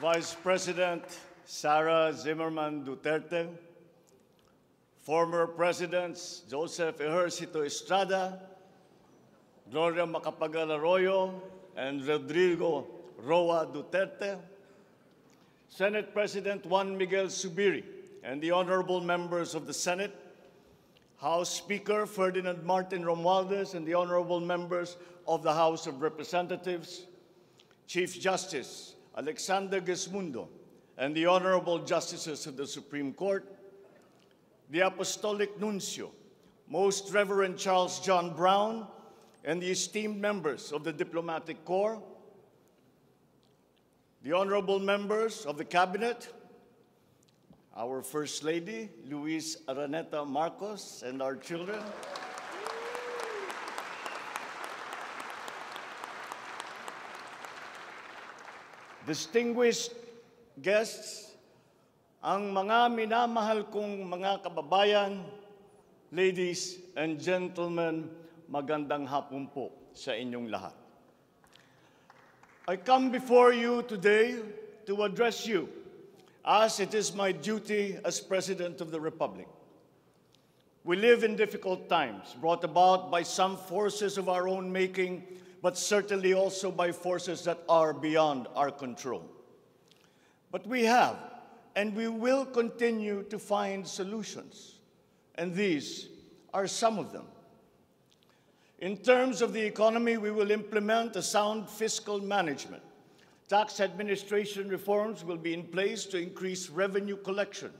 Vice President Sara Zimmerman Duterte, former Presidents Joseph Ejercito Estrada, Gloria Macapagal Arroyo, and Rodrigo Roa Duterte, Senate President Juan Miguel Zubiri, and the honorable members of the Senate, House Speaker Ferdinand Martin Romualdez, and the honorable members of the House of Representatives, Chief Justice Alexander Gesmundo, and the honorable justices of the Supreme Court, the Apostolic Nuncio, Most Reverend Charles John Brown, and the esteemed members of the Diplomatic Corps, the honorable members of the Cabinet, our First Lady, Louise Araneta Marcos, and our children, distinguished guests, ang mga minamahal kong mga kababayan, ladies and gentlemen, magandang hapon po sa inyong lahat. I come before you today to address you as it is my duty as President of the Republic. We live in difficult times brought about by some forces of our own making, but certainly also by forces that are beyond our control. But we have, and we will continue to find solutions, and these are some of them. In terms of the economy, we will implement a sound fiscal management. Tax administration reforms will be in place to increase revenue collection.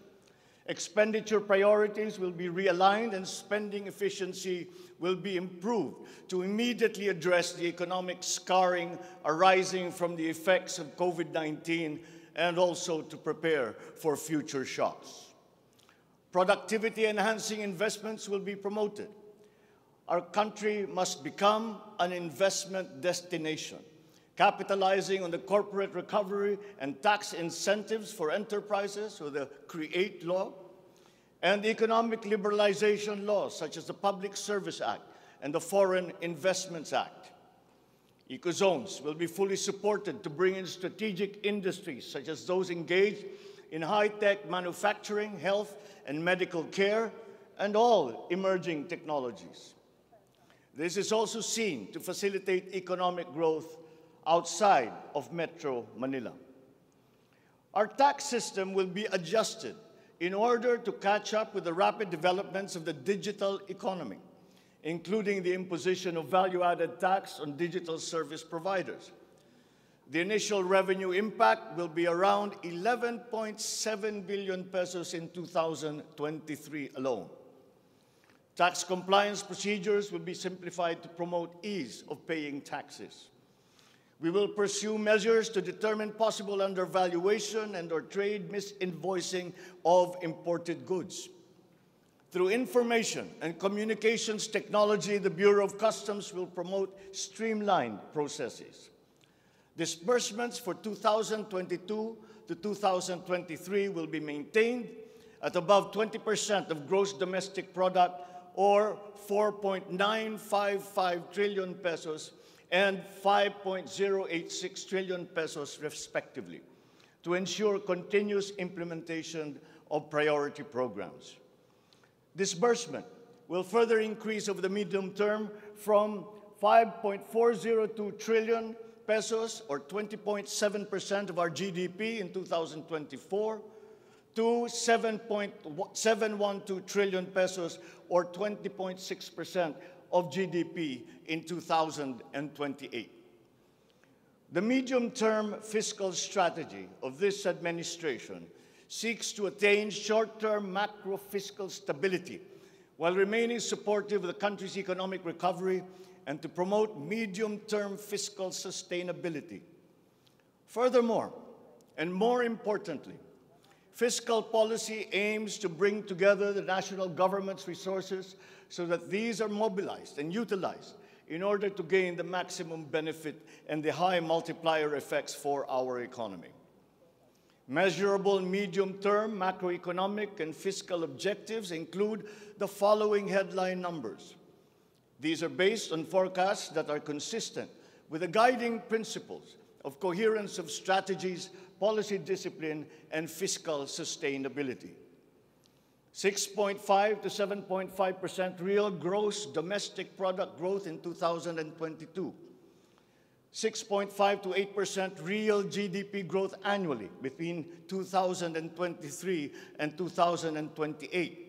Expenditure priorities will be realigned and spending efficiency will be improved to immediately address the economic scarring arising from the effects of COVID-19 and also to prepare for future shocks. Productivity enhancing investments will be promoted. Our country must become an investment destination, capitalizing on the corporate recovery and tax incentives for enterprises with the CREATE law and economic liberalization laws such as the Public Service Act and the Foreign Investments Act. Ecozones will be fully supported to bring in strategic industries such as those engaged in high-tech manufacturing, health and medical care, and all emerging technologies. This is also seen to facilitate economic growth outside of Metro Manila. Our tax system will be adjusted in order to catch up with the rapid developments of the digital economy, including the imposition of value-added tax on digital service providers. The initial revenue impact will be around 11.7 billion pesos in 2023 alone. Tax compliance procedures will be simplified to promote ease of paying taxes. We will pursue measures to determine possible undervaluation and or trade misinvoicing of imported goods. Through information and communications technology, the Bureau of Customs will promote streamlined processes. Disbursements for 2022 to 2023 will be maintained at above 20% of gross domestic product or 4.955 trillion pesos and 5.086 trillion pesos respectively to ensure continuous implementation of priority programs. Disbursement will further increase over the medium term from 5.402 trillion pesos or 20.7% of our GDP in 2024 to 7.712 trillion pesos or 20.6% of GDP in 2028. The medium-term fiscal strategy of this administration seeks to attain short-term macro-fiscal stability while remaining supportive of the country's economic recovery and to promote medium-term fiscal sustainability. Furthermore, and more importantly, Fiscal policy aims to bring together the national government's resources so that these are mobilized and utilized in order to gain the maximum benefit and the high multiplier effects for our economy. Measurable medium-term macroeconomic and fiscal objectives include the following headline numbers. These are based on forecasts that are consistent with the guiding principles of coherence of strategies, policy discipline, and fiscal sustainability. 6.5 to 7.5% real gross domestic product growth in 2022. 6.5 to 8% real GDP growth annually between 2023 and 2028.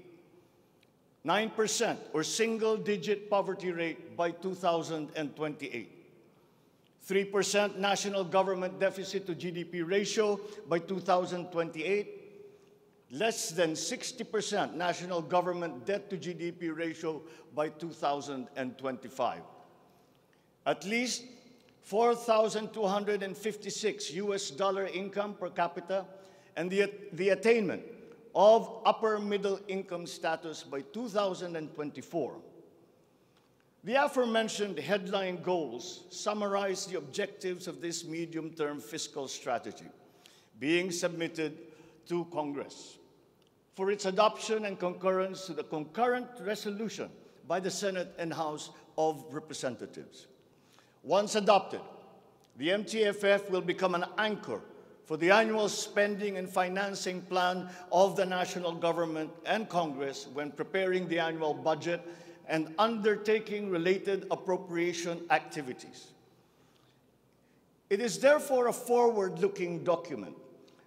9% or single digit poverty rate by 2028. 3% national government deficit to GDP ratio by 2028. Less than 60% national government debt to GDP ratio by 2025. At least 4,256 US dollar income per capita and the, the attainment of upper middle income status by 2024. The aforementioned headline goals summarize the objectives of this medium-term fiscal strategy being submitted to Congress for its adoption and concurrence to the concurrent resolution by the Senate and House of Representatives. Once adopted, the MTFF will become an anchor for the annual spending and financing plan of the national government and Congress when preparing the annual budget and undertaking related appropriation activities. It is therefore a forward-looking document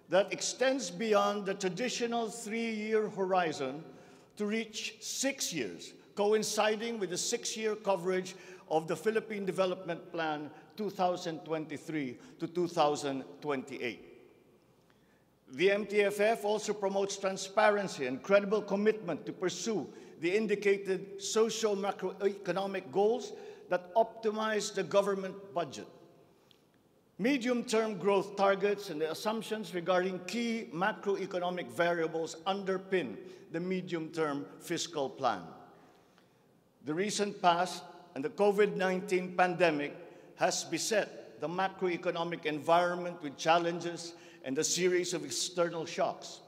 that extends beyond the traditional three-year horizon to reach six years, coinciding with the six-year coverage of the Philippine Development Plan 2023 to 2028. The MTFF also promotes transparency and credible commitment to pursue the indicated social macroeconomic goals that optimize the government budget. Medium-term growth targets and the assumptions regarding key macroeconomic variables underpin the medium-term fiscal plan. The recent past and the COVID-19 pandemic has beset the macroeconomic environment with challenges and a series of external shocks.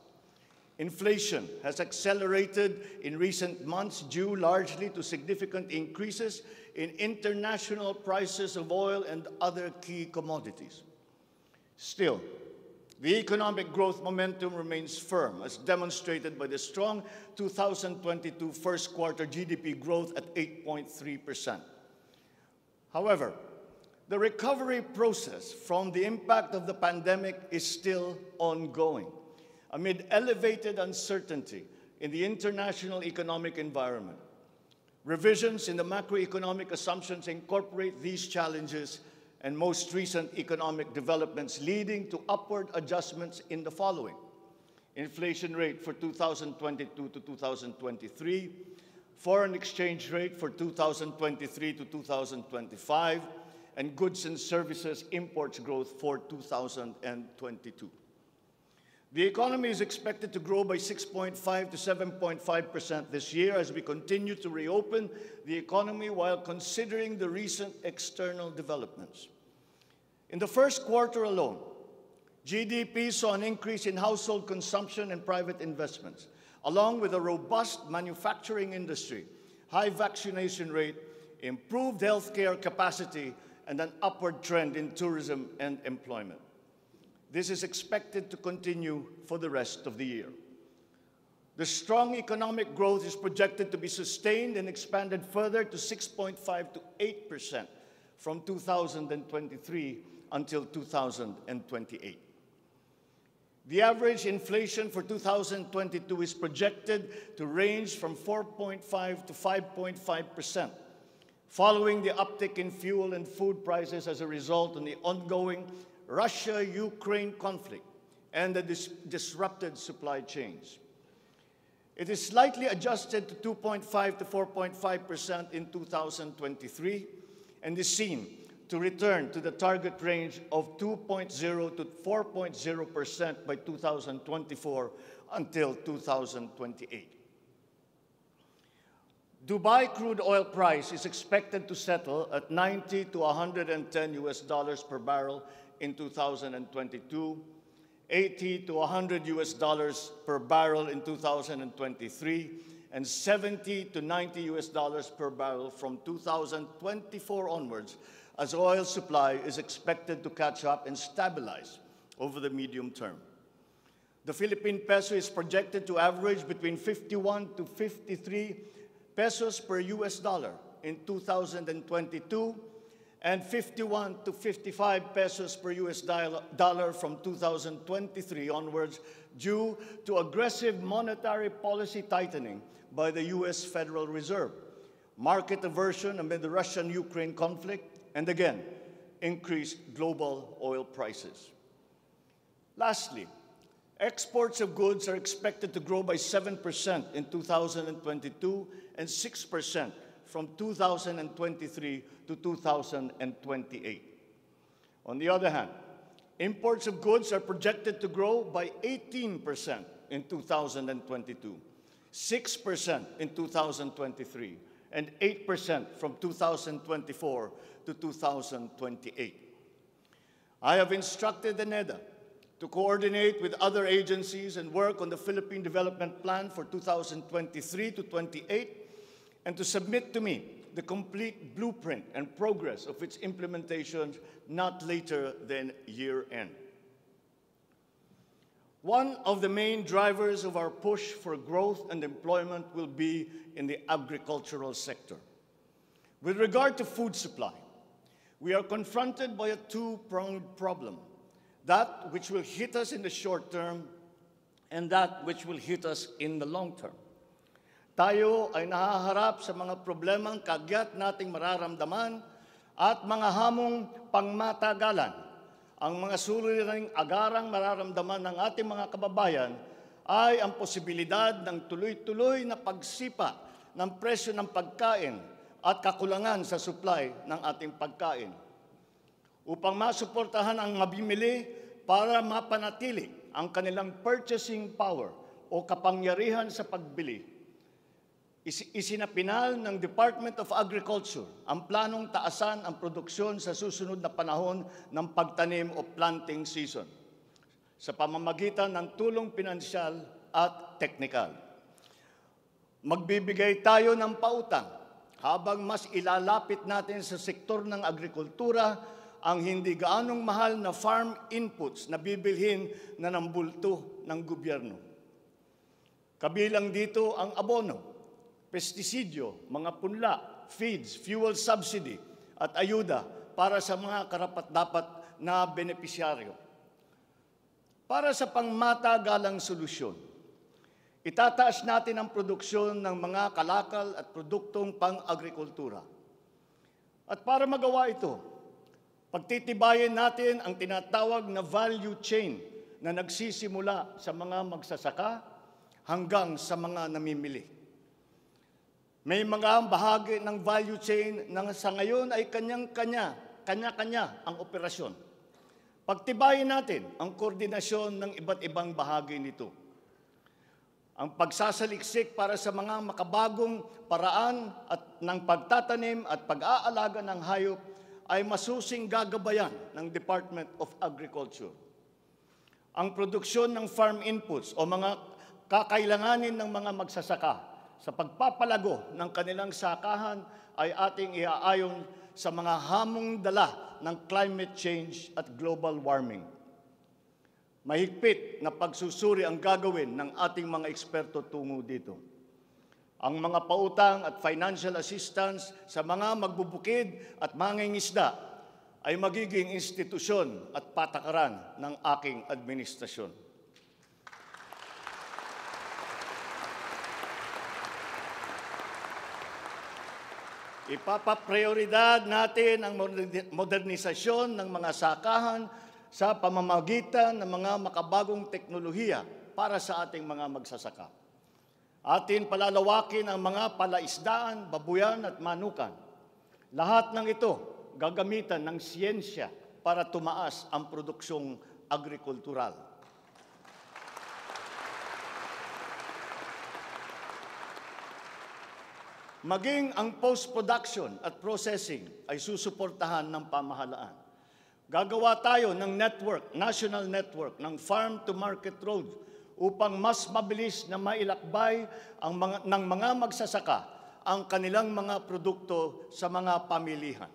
Inflation has accelerated in recent months due largely to significant increases in international prices of oil and other key commodities. Still, the economic growth momentum remains firm, as demonstrated by the strong 2022 first quarter GDP growth at 8.3%. However, the recovery process from the impact of the pandemic is still ongoing amid elevated uncertainty in the international economic environment. Revisions in the macroeconomic assumptions incorporate these challenges and most recent economic developments leading to upward adjustments in the following. Inflation rate for 2022 to 2023, foreign exchange rate for 2023 to 2025, and goods and services imports growth for 2022. The economy is expected to grow by 6.5 to 7.5% this year as we continue to reopen the economy while considering the recent external developments. In the first quarter alone, GDP saw an increase in household consumption and private investments, along with a robust manufacturing industry, high vaccination rate, improved healthcare capacity, and an upward trend in tourism and employment. This is expected to continue for the rest of the year. The strong economic growth is projected to be sustained and expanded further to 6.5 to 8% from 2023 until 2028. The average inflation for 2022 is projected to range from 4.5 to 5.5%, following the uptick in fuel and food prices as a result of the ongoing Russia-Ukraine conflict and the dis disrupted supply chains. It is slightly adjusted to 2.5 to 4.5% in 2023 and is seen to return to the target range of 2.0 to 4.0% by 2024 until 2028. Dubai crude oil price is expected to settle at 90 to 110 US dollars per barrel in 2022, 80 to 100 US dollars per barrel in 2023, and 70 to 90 US dollars per barrel from 2024 onwards as oil supply is expected to catch up and stabilize over the medium term. The Philippine peso is projected to average between 51 to 53 pesos per US dollar in 2022 and 51 to 55 pesos per US dollar from 2023 onwards due to aggressive monetary policy tightening by the US Federal Reserve, market aversion amid the Russian-Ukraine conflict, and again, increased global oil prices. Lastly, exports of goods are expected to grow by 7% in 2022 and 6% from 2023 to 2028. On the other hand, imports of goods are projected to grow by 18% in 2022, 6% in 2023, and 8% from 2024 to 2028. I have instructed the NEDA to coordinate with other agencies and work on the Philippine Development Plan for 2023 to 28 and to submit to me the complete blueprint and progress of its implementation not later than year end. One of the main drivers of our push for growth and employment will be in the agricultural sector. With regard to food supply, we are confronted by a two-pronged problem, that which will hit us in the short term and that which will hit us in the long term. Tayo ay nahaharap sa mga problemang kagyat nating mararamdaman at mga hamong pangmatagalan. Ang mga suliraning agarang mararamdaman ng ating mga kababayan ay ang posibilidad ng tuloy-tuloy na pagsipa ng presyo ng pagkain at kakulangan sa supply ng ating pagkain. Upang masuportahan ang mabimili para mapanatili ang kanilang purchasing power o kapangyarihan sa pagbili, isinapinal ng Department of Agriculture ang planong taasan ang produksyon sa susunod na panahon ng pagtanim o planting season sa pamamagitan ng tulong pinansyal at teknikal. Magbibigay tayo ng pautang habang mas ilalapit natin sa sektor ng agrikultura ang hindi gaanong mahal na farm inputs na bibilhin na ng bulto ng gobyerno. Kabilang dito ang abono, pestisidyo, mga punla, feeds, fuel subsidy at ayuda para sa mga karapat-dapat na benepisyaryo. Para sa pangmatagalang solusyon, Itataas natin ang produksyon ng mga kalakal at produktong pang-agrikultura. At para magawa ito, pagtitibayin natin ang tinatawag na value chain na nagsisimula sa mga magsasaka hanggang sa mga namimili. May mga bahagi ng value chain na sa ngayon ay kanyang-kanya, kanya-kanya ang operasyon. Pagtibayin natin ang koordinasyon ng iba't ibang bahagi nito ang pagsasaliksik para sa mga makabagong paraan at ng pagtatanim at pag-aalaga ng hayop ay masusing gagabayan ng Department of Agriculture. Ang produksyon ng farm inputs o mga kakailanganin ng mga magsasaka sa pagpapalago ng kanilang sakahan ay ating iaayon sa mga hamong dala ng climate change at global warming. Mahigpit na pagsusuri ang gagawin ng ating mga eksperto tungo dito. Ang mga pautang at financial assistance sa mga magbubukid at mangingisda ay magiging institusyon at patakaran ng aking administrasyon. Ipapaprioridad natin ang modernisasyon ng mga sakahan sa pamamagitan ng mga makabagong teknolohiya para sa ating mga magsasaka. Atin palalawakin ang mga palaisdaan, babuyan at manukan. Lahat ng ito gagamitan ng siyensya para tumaas ang produksyong agrikultural. Maging ang post-production at processing ay susuportahan ng pamahalaan. Gagawa tayo ng network, national network, ng farm to market road upang mas mabilis na mailakbay ang mga, ng mga magsasaka ang kanilang mga produkto sa mga pamilihan.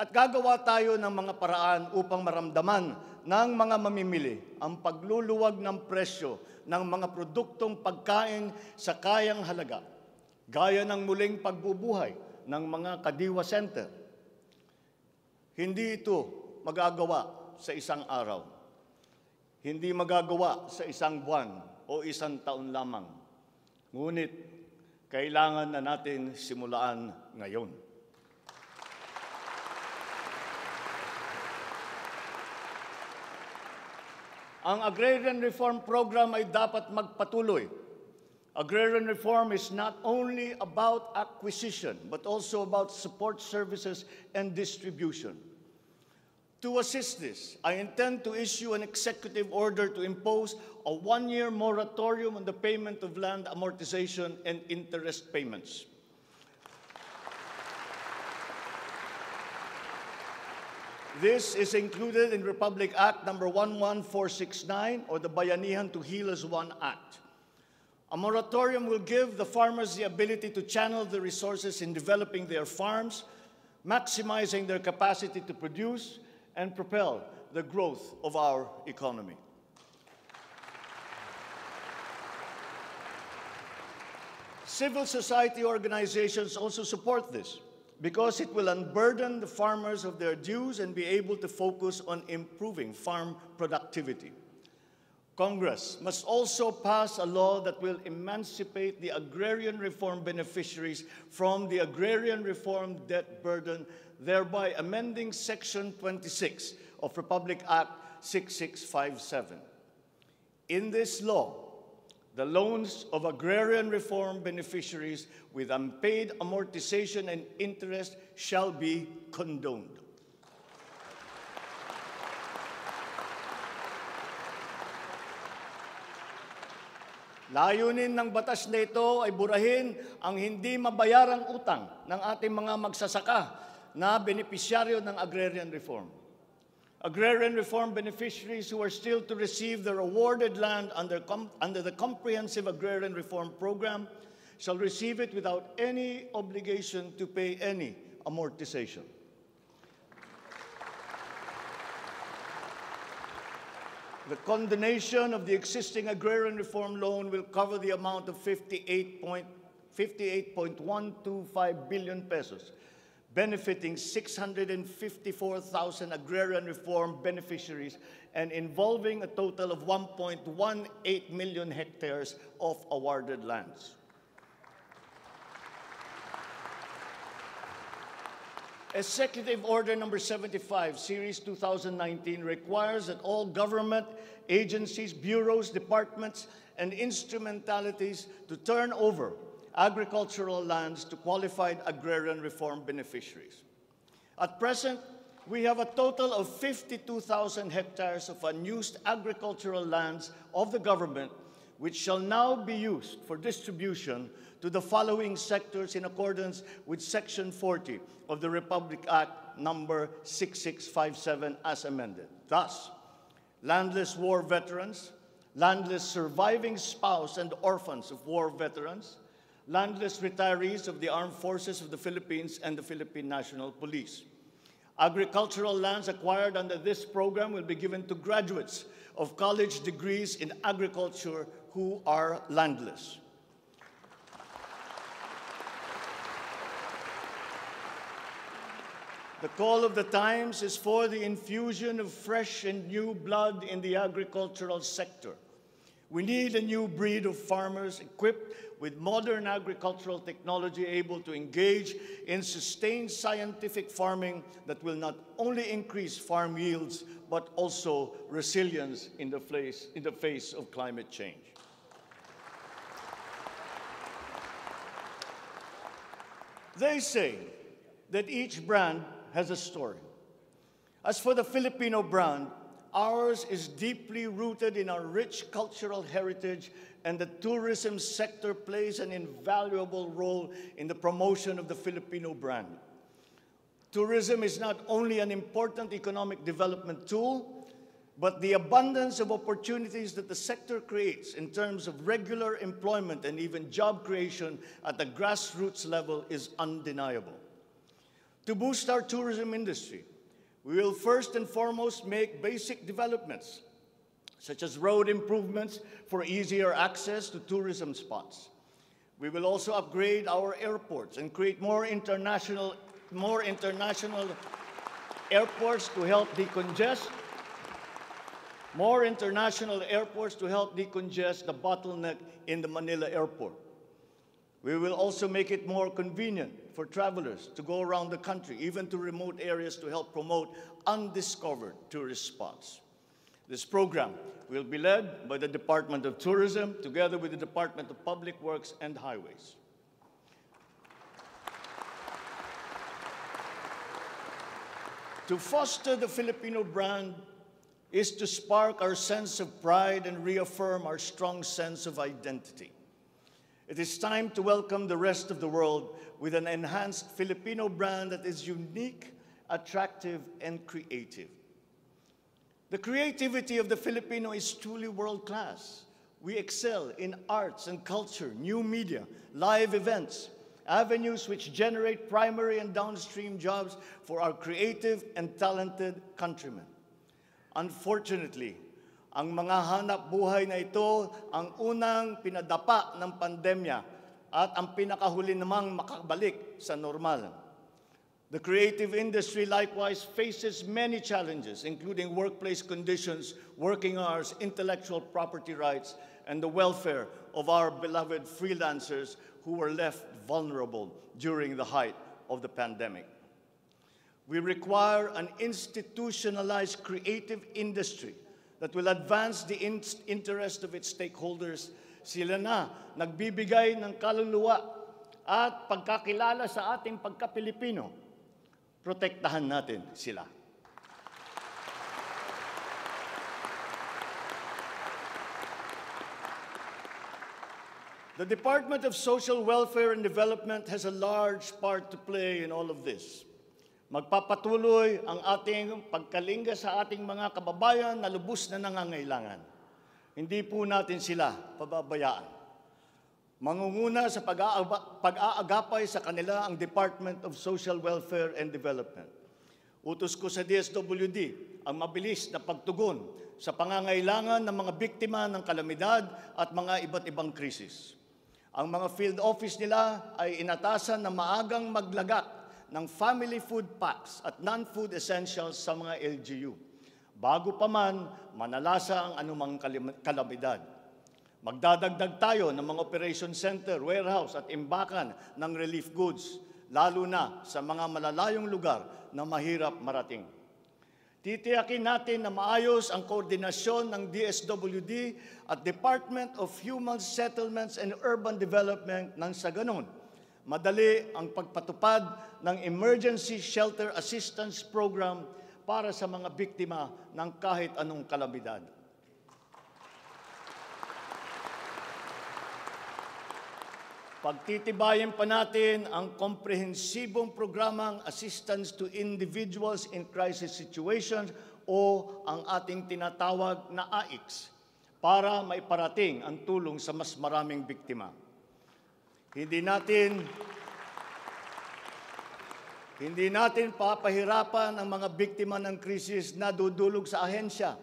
At gagawa tayo ng mga paraan upang maramdaman ng mga mamimili ang pagluluwag ng presyo ng mga produktong pagkain sa kayang halaga, gaya ng muling pagbubuhay ng mga Kadiwa Center. Hindi ito magagawa sa isang araw. Hindi magagawa sa isang buwan o isang taon lamang. Ngunit kailangan na natin simulaan ngayon. Ang Agrarian Reform Program ay dapat magpatuloy. Agrarian reform is not only about acquisition, but also about support services and distribution. To assist this, I intend to issue an executive order to impose a one-year moratorium on the payment of land amortization and interest payments. This is included in Republic Act number 11469 or the Bayanihan to Heal as One Act. A moratorium will give the farmers the ability to channel the resources in developing their farms, maximizing their capacity to produce and propel the growth of our economy. Civil society organizations also support this because it will unburden the farmers of their dues and be able to focus on improving farm productivity. Congress must also pass a law that will emancipate the agrarian reform beneficiaries from the agrarian reform debt burden, thereby amending Section 26 of Republic Act 6657. In this law, the loans of agrarian reform beneficiaries with unpaid amortization and interest shall be condoned. Layunin ng batas na ito ay burahin ang hindi mabayarang utang ng ating mga magsasaka na benepisyaryo ng agrarian reform. Agrarian reform beneficiaries who are still to receive their awarded land under, under the Comprehensive Agrarian Reform Program shall receive it without any obligation to pay any amortization. The condonation of the existing agrarian reform loan will cover the amount of 58.125 billion pesos, benefiting 654,000 agrarian reform beneficiaries and involving a total of 1.18 million hectares of awarded lands. Executive Order number 75, Series 2019, requires that all government agencies, bureaus, departments, and instrumentalities to turn over agricultural lands to qualified agrarian reform beneficiaries. At present, we have a total of 52,000 hectares of unused agricultural lands of the government, which shall now be used for distribution to the following sectors in accordance with Section 40 of the Republic Act number 6657 as amended. Thus, landless war veterans, landless surviving spouse and orphans of war veterans, landless retirees of the Armed Forces of the Philippines and the Philippine National Police. Agricultural lands acquired under this program will be given to graduates of college degrees in agriculture who are landless. The call of the times is for the infusion of fresh and new blood in the agricultural sector. We need a new breed of farmers equipped with modern agricultural technology able to engage in sustained scientific farming that will not only increase farm yields, but also resilience in the face, in the face of climate change. They say that each brand has a story. As for the Filipino brand, ours is deeply rooted in our rich cultural heritage, and the tourism sector plays an invaluable role in the promotion of the Filipino brand. Tourism is not only an important economic development tool, but the abundance of opportunities that the sector creates in terms of regular employment and even job creation at the grassroots level is undeniable. To boost our tourism industry, we will first and foremost make basic developments, such as road improvements for easier access to tourism spots. We will also upgrade our airports and create more international, more international airports to help decongest, more international airports to help decongest the bottleneck in the Manila airport. We will also make it more convenient for travelers to go around the country, even to remote areas to help promote undiscovered tourist spots. This program will be led by the Department of Tourism together with the Department of Public Works and Highways. To foster the Filipino brand is to spark our sense of pride and reaffirm our strong sense of identity. It is time to welcome the rest of the world with an enhanced Filipino brand that is unique, attractive, and creative. The creativity of the Filipino is truly world class. We excel in arts and culture, new media, live events, avenues which generate primary and downstream jobs for our creative and talented countrymen. Unfortunately, ang mga hanap buhay na ito ang unang pinadapa ng pandemya at ang pinakahuli namang makabalik sa normal. The creative industry likewise faces many challenges, including workplace conditions, working hours, intellectual property rights, and the welfare of our beloved freelancers who were left vulnerable during the height of the pandemic. We require an institutionalized creative industry that will advance the in interest of its stakeholders. Sila na nagbibigay ng kaluluwa at pagkakilala sa ating pagka-Pilipino. Protektahan natin sila. The Department of Social Welfare and Development has a large part to play in all of this. Magpapatuloy ang ating pagkalinga sa ating mga kababayan na lubos na nangangailangan. Hindi po natin sila pababayaan. Mangunguna sa pag-aagapay sa kanila ang Department of Social Welfare and Development. Utos ko sa DSWD ang mabilis na pagtugon sa pangangailangan ng mga biktima ng kalamidad at mga iba't ibang krisis. Ang mga field office nila ay inatasan na maagang maglagak ng family food packs at non-food essentials sa mga LGU bago pa man manalasa ang anumang kalamidad. Magdadagdag tayo ng mga operation center, warehouse at imbakan ng relief goods, lalo na sa mga malalayong lugar na mahirap marating. Titiyakin natin na maayos ang koordinasyon ng DSWD at Department of Human Settlements and Urban Development nang sa ganon. Madali ang pagpatupad ng Emergency Shelter Assistance Program para sa mga biktima ng kahit anong kalamidad. Pagtitibayin pa natin ang komprehensibong programang Assistance to Individuals in Crisis Situations o ang ating tinatawag na AICS para maiparating ang tulong sa mas maraming biktima. Hindi natin hindi natin papahirapan ang mga biktima ng krisis na dudulog sa ahensya.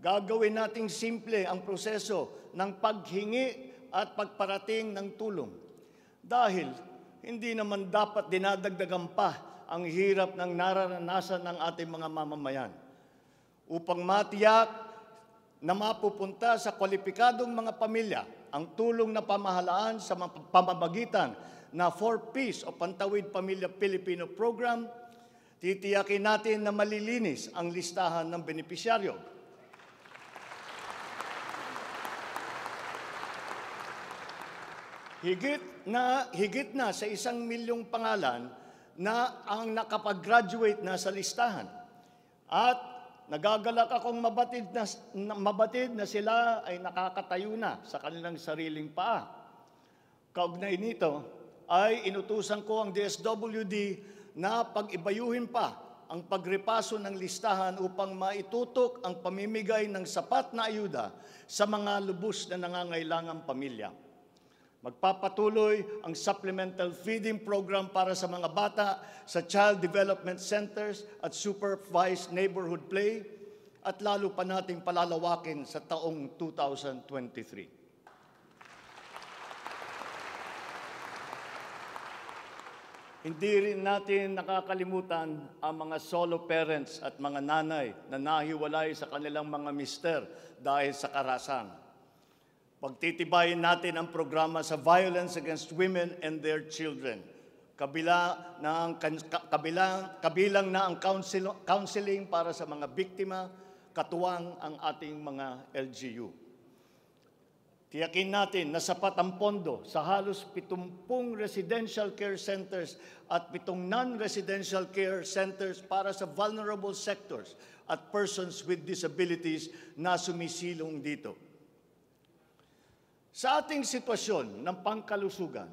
Gagawin nating simple ang proseso ng paghingi at pagparating ng tulong. Dahil hindi naman dapat dinadagdagan pa ang hirap ng nararanasan ng ating mga mamamayan. Upang matiyak na mapupunta sa kwalipikadong mga pamilya ang tulong na pamahalaan sa pamamagitan na 4Ps o Pantawid Pamilya Pilipino Program, titiyakin natin na malilinis ang listahan ng benepisyaryo Higit na, higit na sa isang milyong pangalan na ang nakapag-graduate na sa listahan. At nagagalak akong mabatid na, mabatid na sila ay nakakatayo na sa kanilang sariling paa. Kaugnay nito ay inutusan ko ang DSWD na pag-ibayuhin pa ang pagrepaso ng listahan upang maitutok ang pamimigay ng sapat na ayuda sa mga lubos na nangangailangang pamilya. Magpapatuloy ang supplemental feeding program para sa mga bata sa child development centers at supervised neighborhood play at lalo pa nating palalawakin sa taong 2023. Hindi rin natin nakakalimutan ang mga solo parents at mga nanay na nahiwalay sa kanilang mga mister dahil sa karasan. Pagtitibayin natin ang programa sa violence against women and their children. Kabila na ang, kabilang, kabilang na ang counsel, counseling para sa mga biktima, katuwang ang ating mga LGU. Tiyakin natin na sapat ang pondo sa halos 70 residential care centers at 7 non-residential care centers para sa vulnerable sectors at persons with disabilities na sumisilong dito. Sa ating sitwasyon ng pangkalusugan,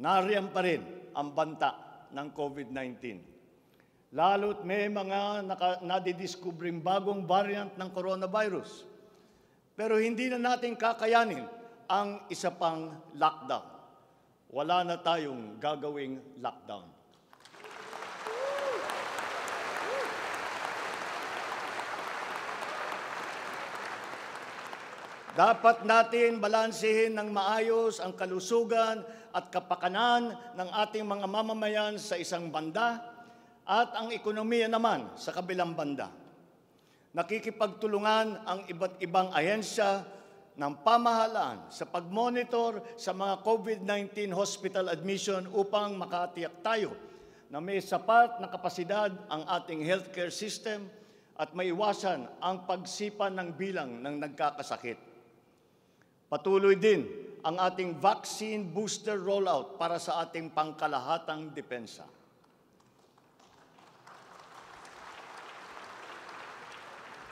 nariyan pa rin ang banta ng COVID-19. Lalo't may mga naka, nadidiskubring bagong variant ng coronavirus pero hindi na natin kakayanin ang isa pang lockdown. Wala na tayong gagawing lockdown. Dapat natin balansehin ng maayos ang kalusugan at kapakanan ng ating mga mamamayan sa isang banda at ang ekonomiya naman sa kabilang banda nakikipagtulungan ang iba't ibang ahensya ng pamahalaan sa pagmonitor sa mga COVID-19 hospital admission upang makatiyak tayo na may sapat na kapasidad ang ating healthcare system at maiwasan ang pagsipa ng bilang ng nagkakasakit. Patuloy din ang ating vaccine booster rollout para sa ating pangkalahatang depensa.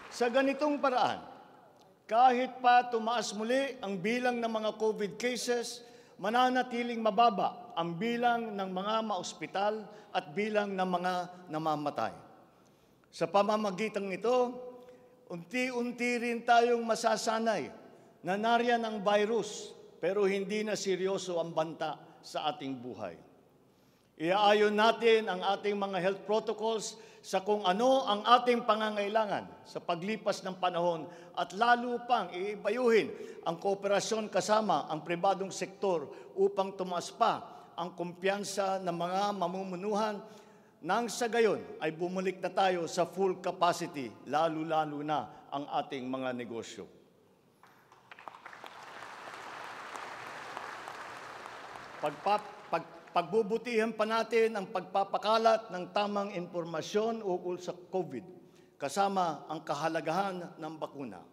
Sa ganitong paraan, kahit pa tumaas muli ang bilang ng mga COVID cases, mananatiling mababa ang bilang ng mga maospital at bilang ng mga namamatay. Sa pamamagitan nito, unti-unti rin tayong masasanay na nariyan ang virus pero hindi na seryoso ang banta sa ating buhay. Iaayon natin ang ating mga health protocols sa kung ano ang ating pangangailangan sa paglipas ng panahon at lalo pang iibayuhin ang kooperasyon kasama ang pribadong sektor upang tumaas pa ang kumpiyansa ng mga mamumunuhan nang sa gayon ay bumalik na tayo sa full capacity, lalo-lalo na ang ating mga negosyo. Pagpap pagbubutihan pa natin ang pagpapakalat ng tamang impormasyon ukol sa COVID, kasama ang kahalagahan ng bakuna.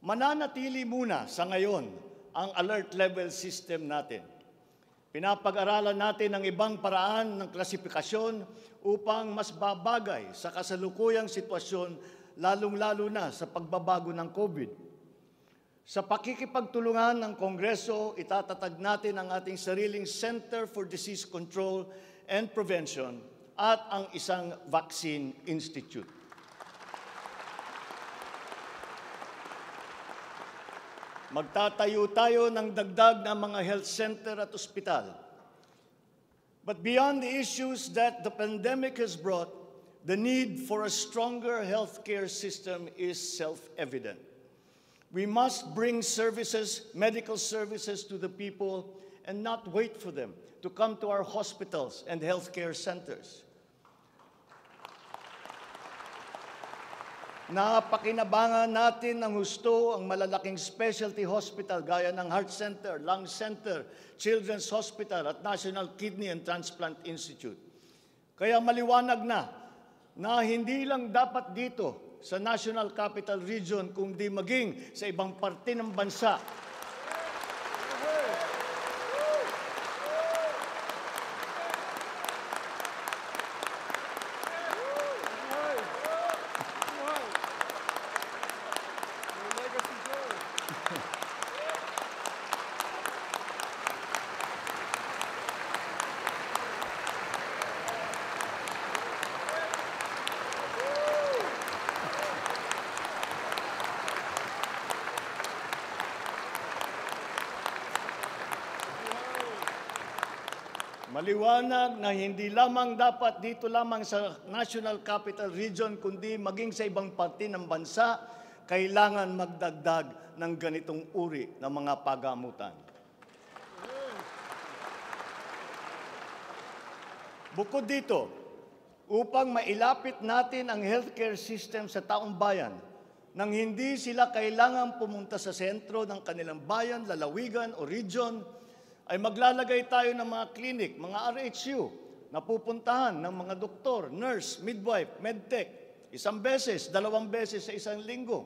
Mananatili muna sa ngayon ang alert level system natin. Pinapag-aralan natin ang ibang paraan ng klasifikasyon upang mas babagay sa kasalukuyang sitwasyon lalong-lalo na sa pagbabago ng COVID. Sa pakikipagtulungan ng Kongreso, itatatag natin ang ating sariling Center for Disease Control and Prevention at ang isang Vaccine Institute. Magtatayo tayo ng dagdag na mga health center at ospital. But beyond the issues that the pandemic has brought, the need for a stronger healthcare system is self-evident. We must bring services, medical services to the people and not wait for them to come to our hospitals and healthcare centers. Napakinabangan natin ng gusto ang malalaking specialty hospital gaya ng Heart Center, Lung Center, Children's Hospital at National Kidney and Transplant Institute. Kaya maliwanag na na hindi lang dapat dito sa National Capital Region kundi maging sa ibang parte ng bansa Maliwanag na hindi lamang dapat dito lamang sa National Capital Region, kundi maging sa ibang parte ng bansa, kailangan magdagdag ng ganitong uri ng mga pagamutan. Bukod dito, upang mailapit natin ang healthcare system sa taong bayan, nang hindi sila kailangan pumunta sa sentro ng kanilang bayan, lalawigan o region, ay maglalagay tayo ng mga clinic, mga RHU, na pupuntahan ng mga doktor, nurse, midwife, medtech, isang beses, dalawang beses sa isang linggo.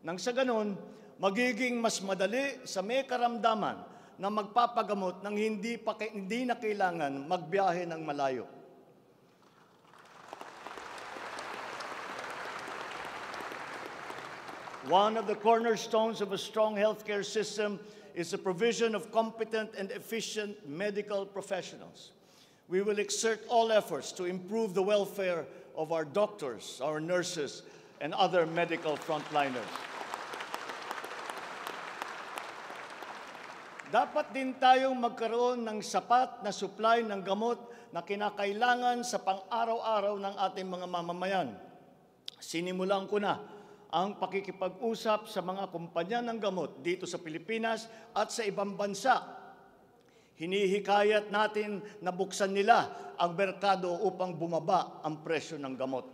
Nang sa ganun, magiging mas madali sa may karamdaman na magpapagamot nang hindi, pa, hindi na kailangan magbiyahe ng malayo. One of the cornerstones of a strong healthcare system is the provision of competent and efficient medical professionals. We will exert all efforts to improve the welfare of our doctors, our nurses, and other medical frontliners. Dapat din tayong magkaroon ng sapat na supply ng gamot na kinakailangan sa pang-araw-araw ng ating mga mamamayan. Sinimulan ko na ang pakikipag-usap sa mga kumpanya ng gamot dito sa Pilipinas at sa ibang bansa. Hinihikayat natin na buksan nila ang merkado upang bumaba ang presyo ng gamot.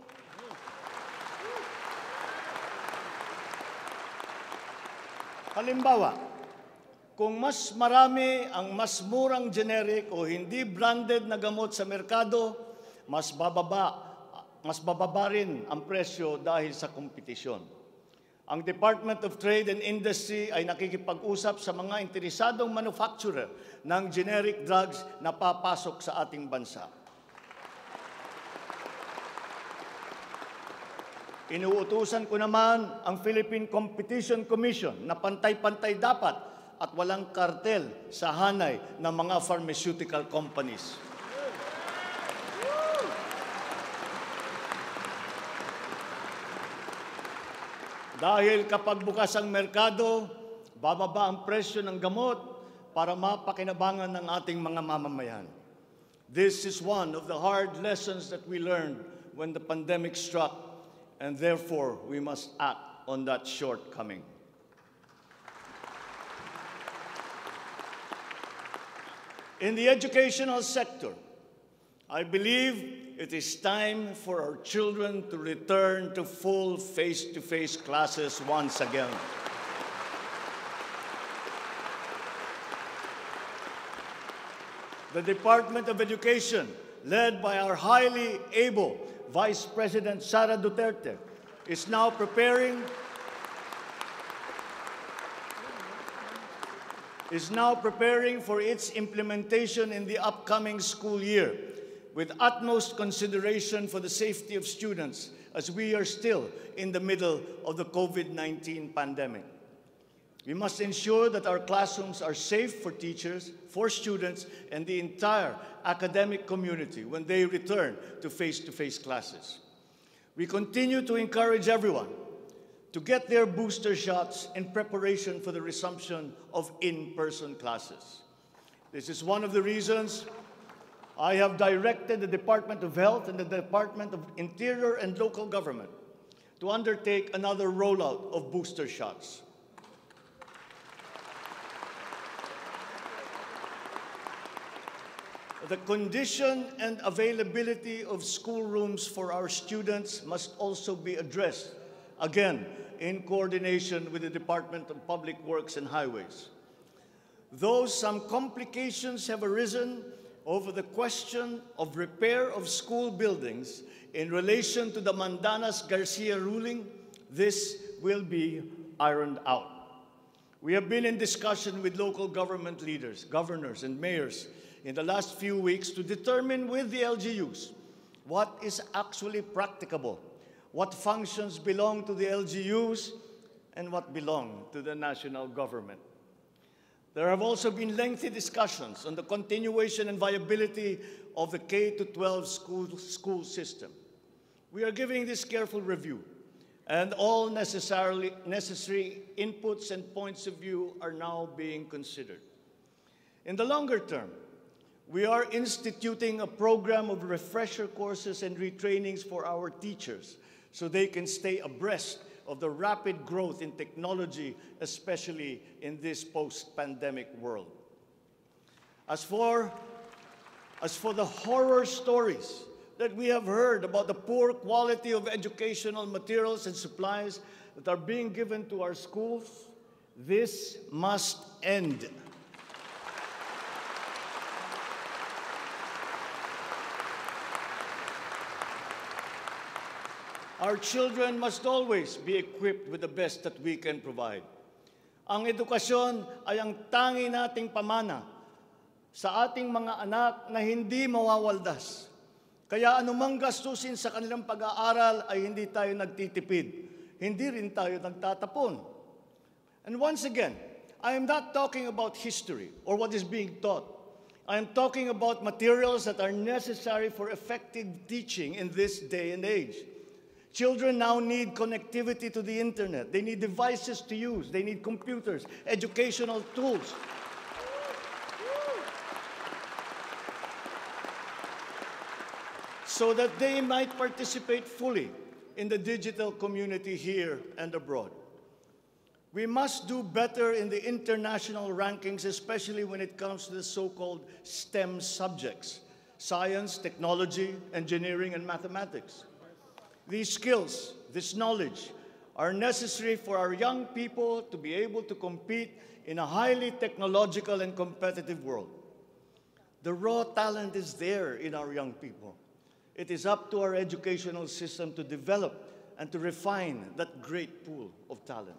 Halimbawa, kung mas marami ang mas murang generic o hindi branded na gamot sa merkado, mas bababa mas bababa rin ang presyo dahil sa kompetisyon. Ang Department of Trade and Industry ay nakikipag-usap sa mga interesadong manufacturer ng generic drugs na papasok sa ating bansa. Inuutusan ko naman ang Philippine Competition Commission na pantay-pantay dapat at walang kartel sa hanay ng mga pharmaceutical companies. Dahil kapag bukas ang merkado, bababa ang presyo ng gamot para mapakinabangan ng ating mga mamamayan. This is one of the hard lessons that we learned when the pandemic struck, and therefore we must act on that shortcoming. In the educational sector, I believe it is time for our children to return to full face-to-face classes once again. The Department of Education, led by our highly able Vice President Sara Duterte, is now preparing is now preparing for its implementation in the upcoming school year with utmost consideration for the safety of students as we are still in the middle of the COVID-19 pandemic. We must ensure that our classrooms are safe for teachers, for students, and the entire academic community when they return to face-to-face -face classes. We continue to encourage everyone to get their booster shots in preparation for the resumption of in-person classes. This is one of the reasons I have directed the Department of Health and the Department of Interior and Local Government to undertake another rollout of booster shots. The condition and availability of schoolrooms for our students must also be addressed, again, in coordination with the Department of Public Works and Highways. Though some complications have arisen over the question of repair of school buildings in relation to the Mandanas Garcia ruling, this will be ironed out. We have been in discussion with local government leaders, governors, and mayors in the last few weeks to determine with the LGUs what is actually practicable, what functions belong to the LGUs, and what belong to the national government. There have also been lengthy discussions on the continuation and viability of the K-12 school, school system. We are giving this careful review, and all necessarily, necessary inputs and points of view are now being considered. In the longer term, we are instituting a program of refresher courses and retrainings for our teachers so they can stay abreast of the rapid growth in technology, especially in this post-pandemic world. As for, as for the horror stories that we have heard about the poor quality of educational materials and supplies that are being given to our schools, this must end. Our children must always be equipped with the best that we can provide. Ang edukasyon ay ang tangi nating pamana sa ating mga anak na hindi mawawaldas. Kaya anumang gastusin sa kanilang pag-aaral ay hindi tayo nagtitipid. Hindi rin tayo nagtatapon. And once again, I am not talking about history or what is being taught. I am talking about materials that are necessary for effective teaching in this day and age. Children now need connectivity to the internet. They need devices to use. They need computers, educational tools. so that they might participate fully in the digital community here and abroad. We must do better in the international rankings, especially when it comes to the so-called STEM subjects, science, technology, engineering, and mathematics. These skills, this knowledge, are necessary for our young people to be able to compete in a highly technological and competitive world. The raw talent is there in our young people. It is up to our educational system to develop and to refine that great pool of talent.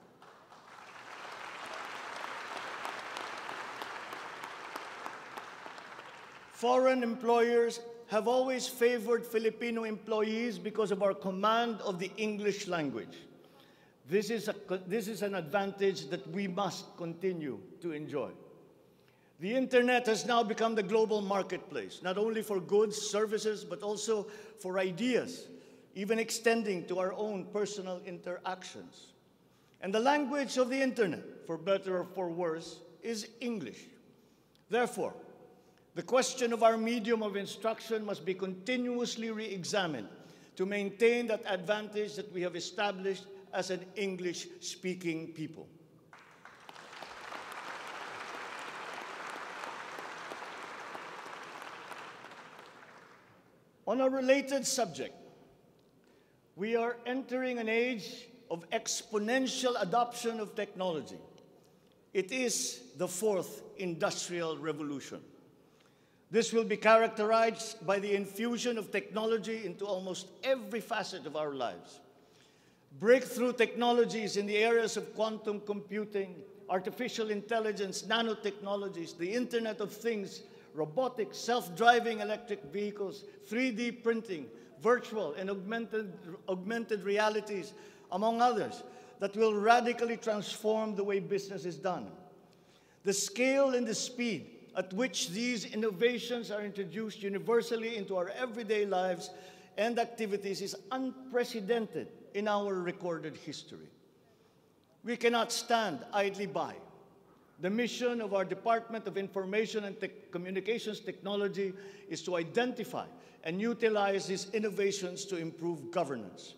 Foreign employers have always favored Filipino employees because of our command of the English language. This is, a, this is an advantage that we must continue to enjoy. The internet has now become the global marketplace, not only for goods, services, but also for ideas, even extending to our own personal interactions. And the language of the internet, for better or for worse, is English. Therefore, the question of our medium of instruction must be continuously re-examined to maintain that advantage that we have established as an English-speaking people. On a related subject, we are entering an age of exponential adoption of technology. It is the fourth industrial revolution. This will be characterized by the infusion of technology into almost every facet of our lives. Breakthrough technologies in the areas of quantum computing, artificial intelligence, nanotechnologies, the Internet of Things, robotics, self-driving electric vehicles, 3D printing, virtual and augmented, augmented realities, among others, that will radically transform the way business is done. The scale and the speed at which these innovations are introduced universally into our everyday lives and activities is unprecedented in our recorded history. We cannot stand idly by. The mission of our Department of Information and Te Communications Technology is to identify and utilize these innovations to improve governance.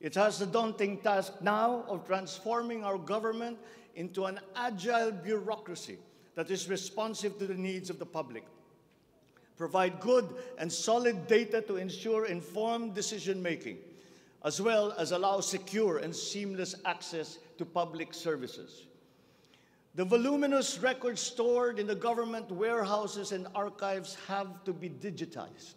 It has the daunting task now of transforming our government into an agile bureaucracy that is responsive to the needs of the public. Provide good and solid data to ensure informed decision making, as well as allow secure and seamless access to public services. The voluminous records stored in the government warehouses and archives have to be digitized.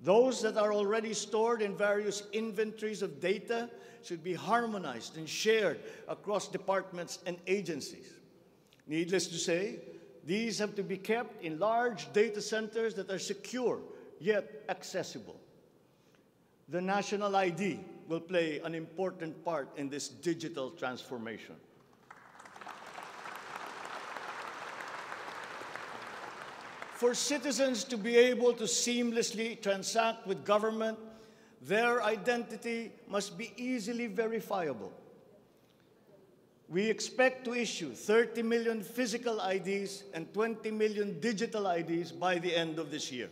Those that are already stored in various inventories of data should be harmonized and shared across departments and agencies. Needless to say, these have to be kept in large data centers that are secure yet accessible. The national ID will play an important part in this digital transformation. For citizens to be able to seamlessly transact with government, their identity must be easily verifiable. We expect to issue 30 million physical IDs and 20 million digital IDs by the end of this year.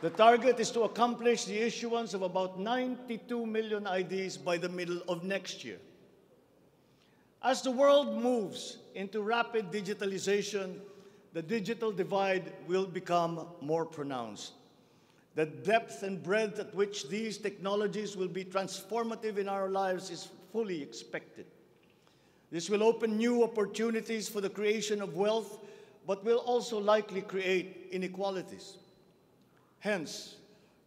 The target is to accomplish the issuance of about 92 million IDs by the middle of next year. As the world moves into rapid digitalization, the digital divide will become more pronounced. The depth and breadth at which these technologies will be transformative in our lives is fully expected. This will open new opportunities for the creation of wealth, but will also likely create inequalities. Hence,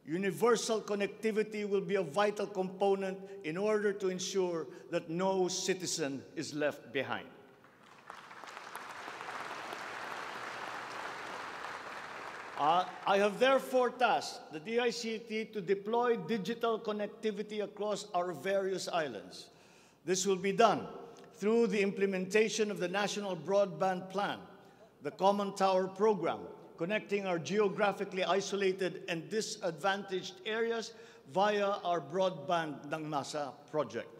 universal connectivity will be a vital component in order to ensure that no citizen is left behind. Uh, I have therefore tasked the DICT to deploy digital connectivity across our various islands. This will be done through the implementation of the National Broadband Plan, the Common Tower Program, connecting our geographically isolated and disadvantaged areas via our Broadband ng Masa project.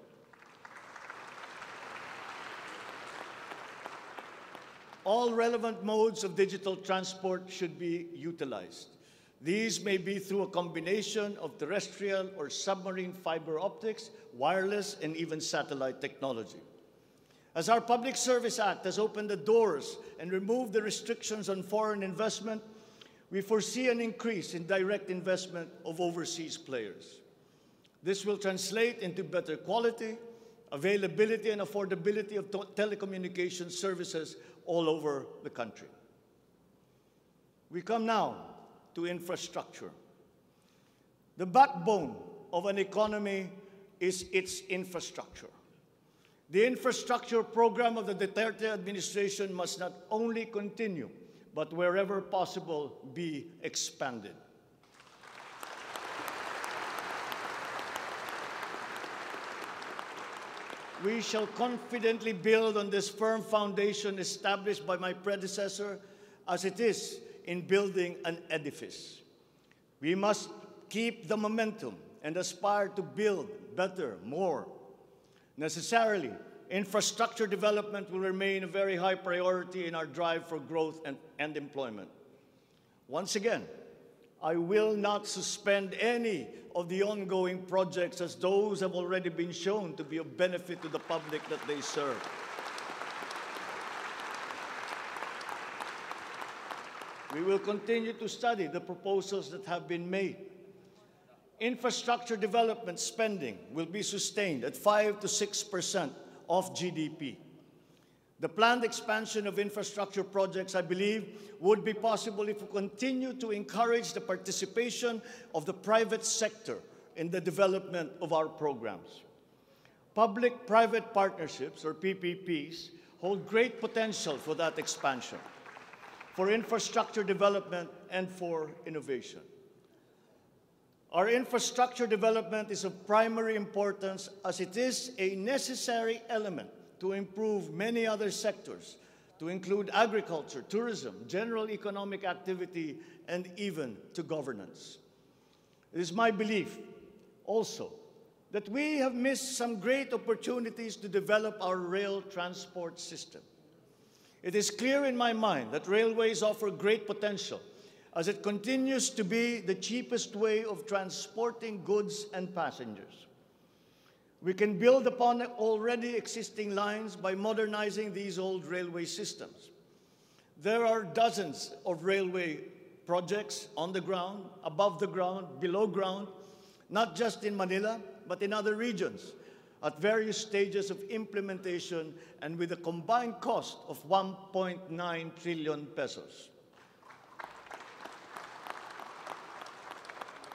All relevant modes of digital transport should be utilized. These may be through a combination of terrestrial or submarine fiber optics, wireless, and even satellite technology. As our Public Service Act has opened the doors and removed the restrictions on foreign investment, we foresee an increase in direct investment of overseas players. This will translate into better quality, availability, and affordability of telecommunication services all over the country. We come now to infrastructure. The backbone of an economy is its infrastructure. The infrastructure program of the Duterte administration must not only continue, but wherever possible, be expanded. We shall confidently build on this firm foundation established by my predecessor as it is in building an edifice. We must keep the momentum and aspire to build better, more. Necessarily, infrastructure development will remain a very high priority in our drive for growth and, and employment. Once again, I will not suspend any of the ongoing projects as those have already been shown to be of benefit to the public that they serve. We will continue to study the proposals that have been made. Infrastructure development spending will be sustained at 5 to 6% of GDP. The planned expansion of infrastructure projects, I believe, would be possible if we continue to encourage the participation of the private sector in the development of our programs. Public-private partnerships, or PPPs, hold great potential for that expansion, for infrastructure development, and for innovation. Our infrastructure development is of primary importance as it is a necessary element to improve many other sectors, to include agriculture, tourism, general economic activity, and even to governance. It is my belief also that we have missed some great opportunities to develop our rail transport system. It is clear in my mind that railways offer great potential as it continues to be the cheapest way of transporting goods and passengers. We can build upon already existing lines by modernizing these old railway systems. There are dozens of railway projects on the ground, above the ground, below ground, not just in Manila, but in other regions at various stages of implementation and with a combined cost of 1.9 trillion pesos.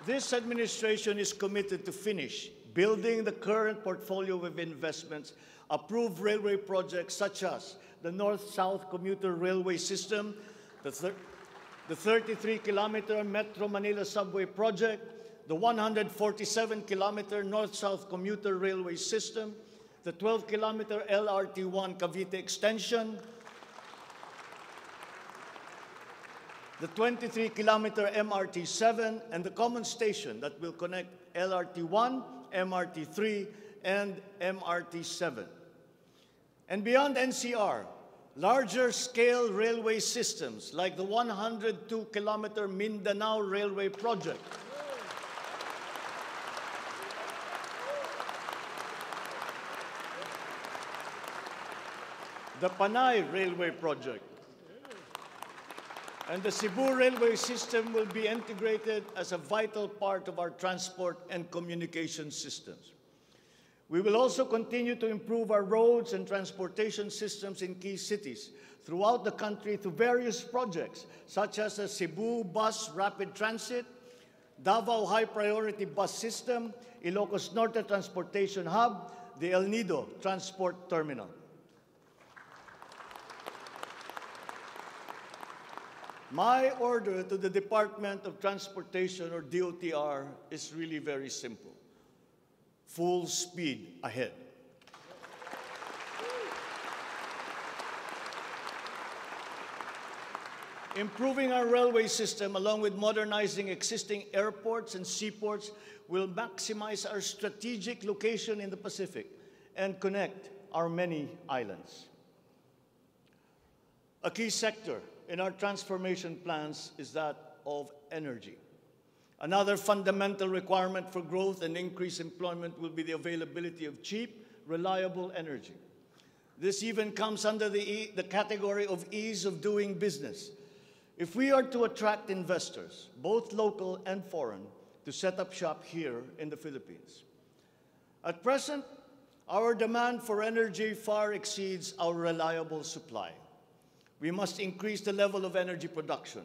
This administration is committed to finish building the current portfolio of investments, approved railway projects such as the North-South Commuter Railway System, the, the 33-kilometer Metro Manila Subway Project, the 147-kilometer North-South Commuter Railway System, the 12-kilometer LRT-1 Cavite Extension, the 23-kilometer MRT-7, and the common station that will connect LRT-1 MRT3, and MRT7. And beyond NCR, larger scale railway systems like the 102 kilometer Mindanao Railway Project. The Panay Railway Project. And the Cebu railway system will be integrated as a vital part of our transport and communication systems. We will also continue to improve our roads and transportation systems in key cities throughout the country through various projects, such as the Cebu Bus Rapid Transit, Davao High Priority Bus System, Ilocos Norte Transportation Hub, the El Nido Transport Terminal. My order to the Department of Transportation, or DOTR, is really very simple. Full speed ahead. Improving our railway system, along with modernizing existing airports and seaports, will maximize our strategic location in the Pacific and connect our many islands. A key sector in our transformation plans is that of energy. Another fundamental requirement for growth and increased employment will be the availability of cheap, reliable energy. This even comes under the, e the category of ease of doing business. If we are to attract investors, both local and foreign, to set up shop here in the Philippines. At present, our demand for energy far exceeds our reliable supply. We must increase the level of energy production.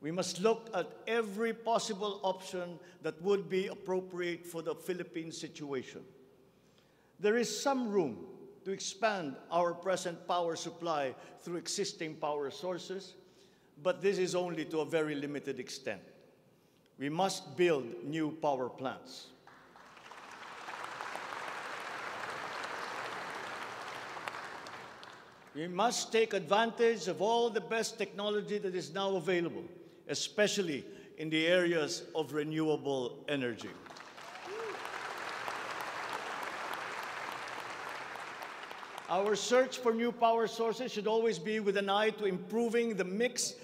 We must look at every possible option that would be appropriate for the Philippine situation. There is some room to expand our present power supply through existing power sources, but this is only to a very limited extent. We must build new power plants. We must take advantage of all the best technology that is now available, especially in the areas of renewable energy. Our search for new power sources should always be with an eye to improving the mix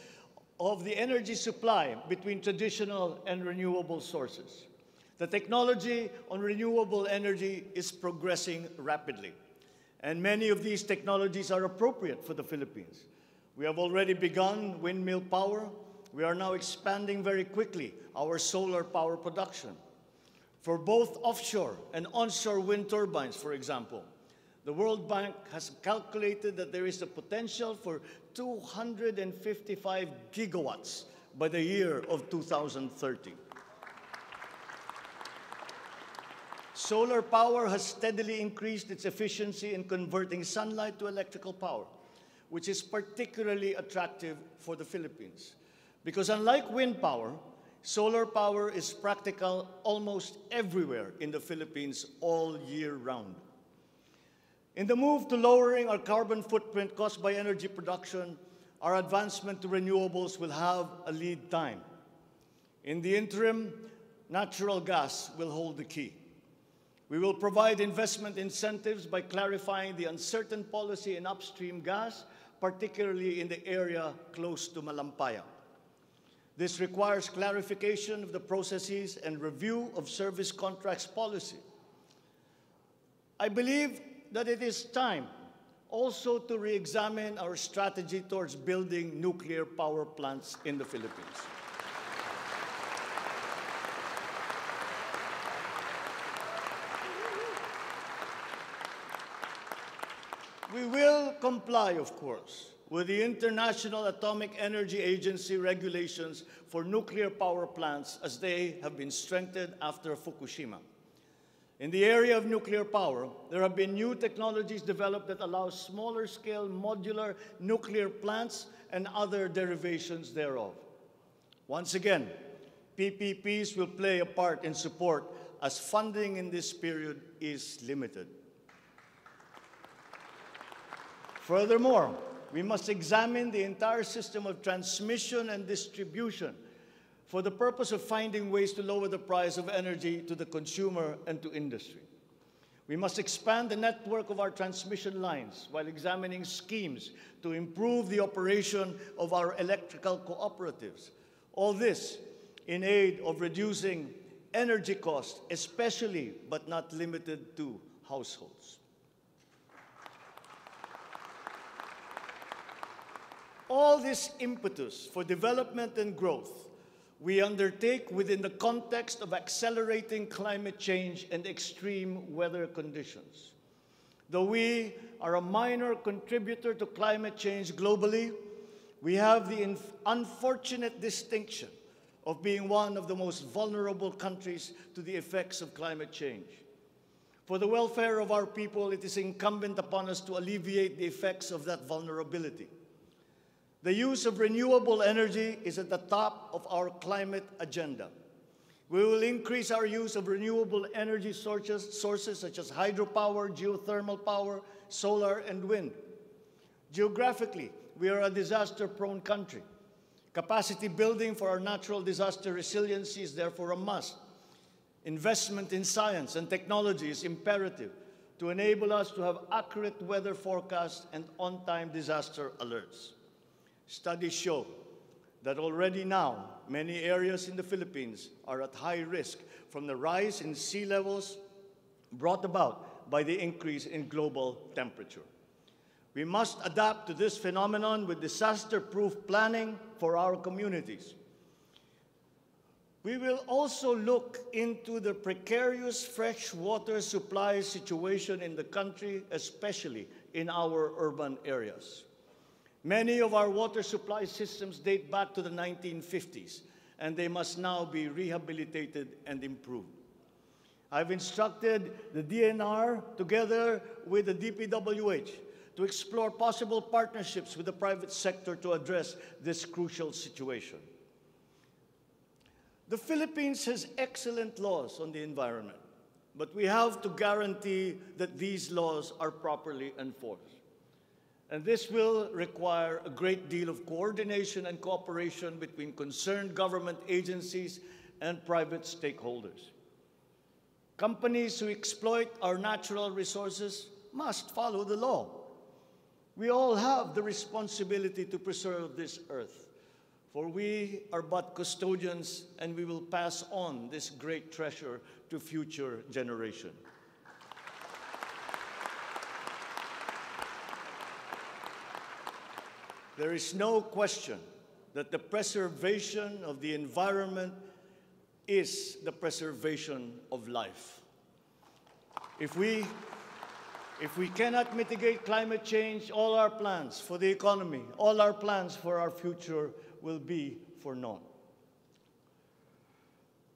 of the energy supply between traditional and renewable sources. The technology on renewable energy is progressing rapidly. And many of these technologies are appropriate for the Philippines. We have already begun windmill power. We are now expanding very quickly our solar power production. For both offshore and onshore wind turbines, for example, the World Bank has calculated that there is a potential for 255 gigawatts by the year of 2030. Solar power has steadily increased its efficiency in converting sunlight to electrical power, which is particularly attractive for the Philippines. Because unlike wind power, solar power is practical almost everywhere in the Philippines all year round. In the move to lowering our carbon footprint caused by energy production, our advancement to renewables will have a lead time. In the interim, natural gas will hold the key. We will provide investment incentives by clarifying the uncertain policy in upstream gas, particularly in the area close to Malampaya. This requires clarification of the processes and review of service contracts policy. I believe that it is time also to re-examine our strategy towards building nuclear power plants in the Philippines. We will comply, of course, with the International Atomic Energy Agency regulations for nuclear power plants as they have been strengthened after Fukushima. In the area of nuclear power, there have been new technologies developed that allow smaller scale modular nuclear plants and other derivations thereof. Once again, PPPs will play a part in support as funding in this period is limited. Furthermore, we must examine the entire system of transmission and distribution for the purpose of finding ways to lower the price of energy to the consumer and to industry. We must expand the network of our transmission lines while examining schemes to improve the operation of our electrical cooperatives. All this in aid of reducing energy costs, especially but not limited to households. All this impetus for development and growth we undertake within the context of accelerating climate change and extreme weather conditions. Though we are a minor contributor to climate change globally, we have the unfortunate distinction of being one of the most vulnerable countries to the effects of climate change. For the welfare of our people, it is incumbent upon us to alleviate the effects of that vulnerability. The use of renewable energy is at the top of our climate agenda. We will increase our use of renewable energy sources, sources such as hydropower, geothermal power, solar, and wind. Geographically, we are a disaster-prone country. Capacity building for our natural disaster resiliency is therefore a must. Investment in science and technology is imperative to enable us to have accurate weather forecasts and on-time disaster alerts. Studies show that already now, many areas in the Philippines are at high risk from the rise in sea levels brought about by the increase in global temperature. We must adapt to this phenomenon with disaster-proof planning for our communities. We will also look into the precarious freshwater supply situation in the country, especially in our urban areas. Many of our water supply systems date back to the 1950s, and they must now be rehabilitated and improved. I've instructed the DENR, together with the DPWH, to explore possible partnerships with the private sector to address this crucial situation. The Philippines has excellent laws on the environment, but we have to guarantee that these laws are properly enforced. And this will require a great deal of coordination and cooperation between concerned government agencies and private stakeholders. Companies who exploit our natural resources must follow the law. We all have the responsibility to preserve this earth, for we are but custodians and we will pass on this great treasure to future generations. There is no question that the preservation of the environment is the preservation of life. If we, if we cannot mitigate climate change, all our plans for the economy, all our plans for our future will be for naught.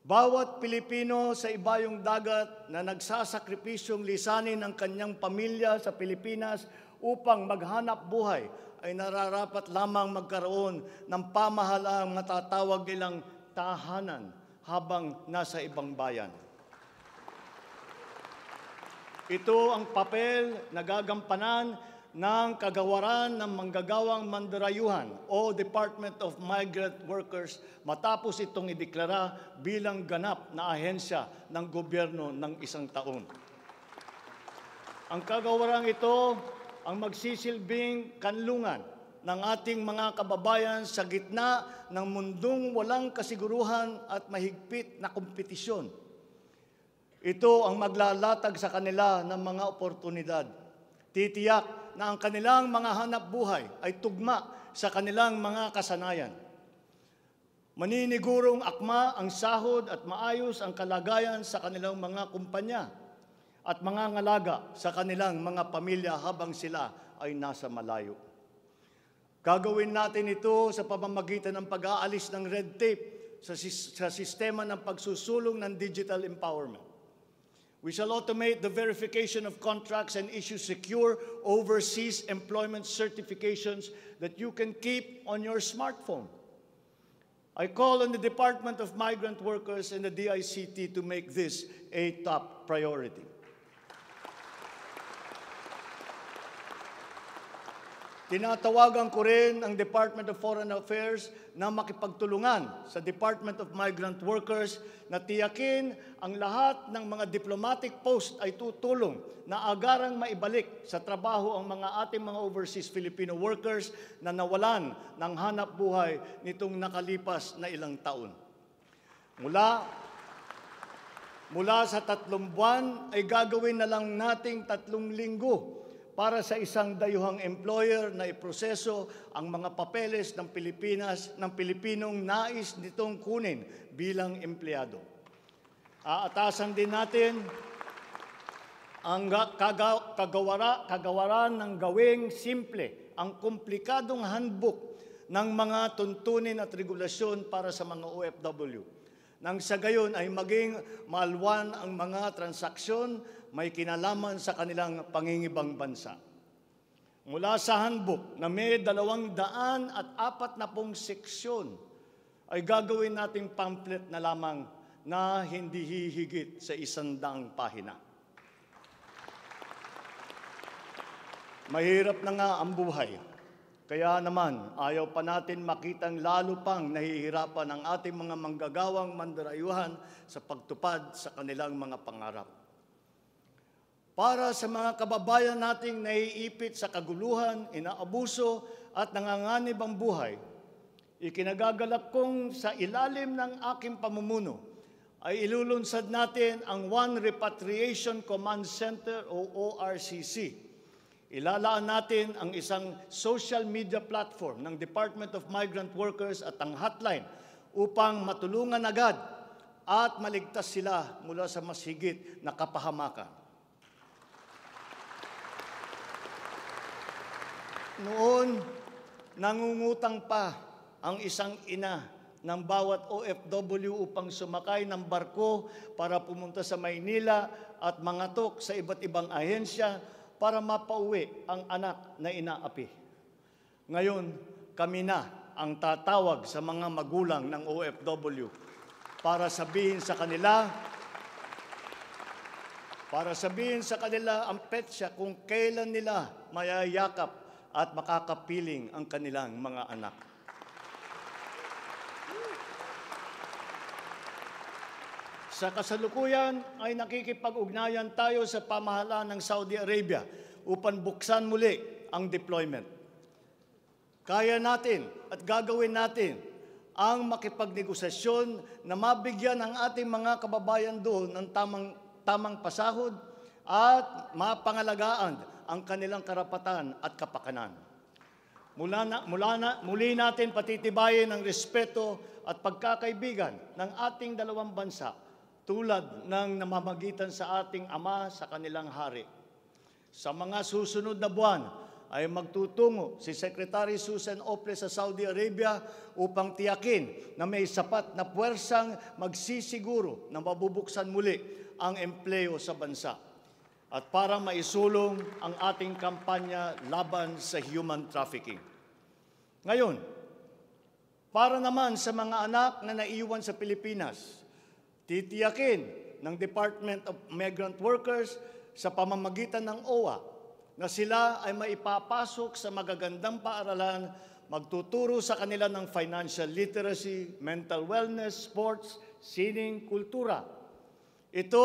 Bawat Pilipino sa ibayong dagat na nagsasakripisyong lisanin ang kanyang pamilya sa Pilipinas upang maghanap buhay ay nararapat lamang magkaroon ng pamahalaang matatawag nilang tahanan habang nasa ibang bayan. Ito ang papel na gagampanan ng kagawaran ng manggagawang mandarayuhan o Department of Migrant Workers matapos itong ideklara bilang ganap na ahensya ng gobyerno ng isang taon. Ang kagawarang ito ang magsisilbing kanlungan ng ating mga kababayan sa gitna ng mundong walang kasiguruhan at mahigpit na kompetisyon. Ito ang maglalatag sa kanila ng mga oportunidad. Titiyak na ang kanilang mga hanap buhay ay tugma sa kanilang mga kasanayan. Maninigurong akma ang sahod at maayos ang kalagayan sa kanilang mga kumpanya at mga ngalaga sa kanilang mga pamilya habang sila ay nasa malayo. Gagawin natin ito sa pamamagitan ng pag-aalis ng red tape sa, sa sistema ng pagsusulong ng digital empowerment. We shall automate the verification of contracts and issue secure overseas employment certifications that you can keep on your smartphone. I call on the Department of Migrant Workers and the DICT to make this a top priority. Tinatawagan ko rin ang Department of Foreign Affairs na makipagtulungan sa Department of Migrant Workers na tiyakin ang lahat ng mga diplomatic post ay tutulong na agarang maibalik sa trabaho ang mga ating mga overseas Filipino workers na nawalan ng hanap buhay nitong nakalipas na ilang taon. Mula Mula sa tatlong buwan ay gagawin na lang nating tatlong linggo para sa isang dayuhang employer na iproseso ang mga papeles ng Pilipinas ng Pilipinong nais nitong kunin bilang empleyado. Aatasan din natin ang kagawara, kagawaran ng gawing simple ang komplikadong handbook ng mga tuntunin at regulasyon para sa mga OFW. Nang sa gayon ay maging malwan ang mga transaksyon may kinalaman sa kanilang pangingibang bansa. Mula sa handbook na may dalawang daan at apat na pong seksyon, ay gagawin nating pamphlet na lamang na hindi hihigit sa isang daang pahina. Mahirap na nga ang buhay. Kaya naman, ayaw pa natin makitang lalo pang nahihirapan ang ating mga manggagawang mandarayuhan sa pagtupad sa kanilang mga pangarap para sa mga kababayan nating naiipit sa kaguluhan, inaabuso at nanganganib ang buhay, ikinagagalak kong sa ilalim ng aking pamumuno ay ilulunsad natin ang One Repatriation Command Center o ORCC. Ilalaan natin ang isang social media platform ng Department of Migrant Workers at ang hotline upang matulungan agad at maligtas sila mula sa mas higit na kapahamakan. Noon, nangungutang pa ang isang ina ng bawat OFW upang sumakay ng barko para pumunta sa Maynila at mangatok sa iba't ibang ahensya para mapauwi ang anak na inaapi. Ngayon, kami na ang tatawag sa mga magulang ng OFW para sabihin sa kanila para sabihin sa kanila ang petsa kung kailan nila mayayakap at makakapiling ang kanilang mga anak. Sa kasalukuyan ay nakikipag-ugnayan tayo sa pamahalaan ng Saudi Arabia upang buksan muli ang deployment. Kaya natin at gagawin natin ang makipagnegosasyon na mabigyan ang ating mga kababayan doon ng tamang, tamang pasahod at mapangalagaan ang kanilang karapatan at kapakanan. Mula na, mula na, muli natin patitibayin ang respeto at pagkakaibigan ng ating dalawang bansa tulad ng namamagitan sa ating ama sa kanilang hari. Sa mga susunod na buwan ay magtutungo si Secretary Susan Ople sa Saudi Arabia upang tiyakin na may sapat na puwersang magsisiguro na mabubuksan muli ang empleo sa bansa at para maisulong ang ating kampanya laban sa human trafficking. Ngayon, para naman sa mga anak na naiwan sa Pilipinas, titiyakin ng Department of Migrant Workers sa pamamagitan ng OWA na sila ay maipapasok sa magagandang paaralan, magtuturo sa kanila ng financial literacy, mental wellness, sports, sining, kultura. Ito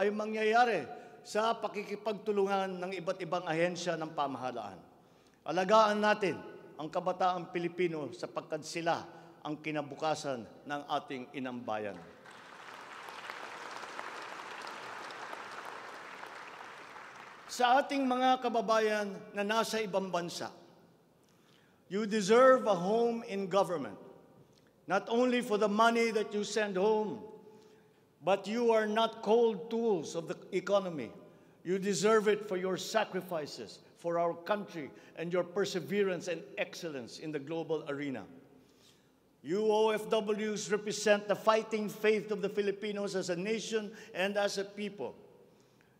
ay mangyayari sa pakikipagtulungan ng iba't ibang ahensya ng pamahalaan. Alagaan natin ang kabataang Pilipino sapagkat sila ang kinabukasan ng ating inambayan. Sa ating mga kababayan na nasa ibang bansa, you deserve a home in government, not only for the money that you send home, But you are not cold tools of the economy. You deserve it for your sacrifices for our country and your perseverance and excellence in the global arena. You OFWs represent the fighting faith of the Filipinos as a nation and as a people.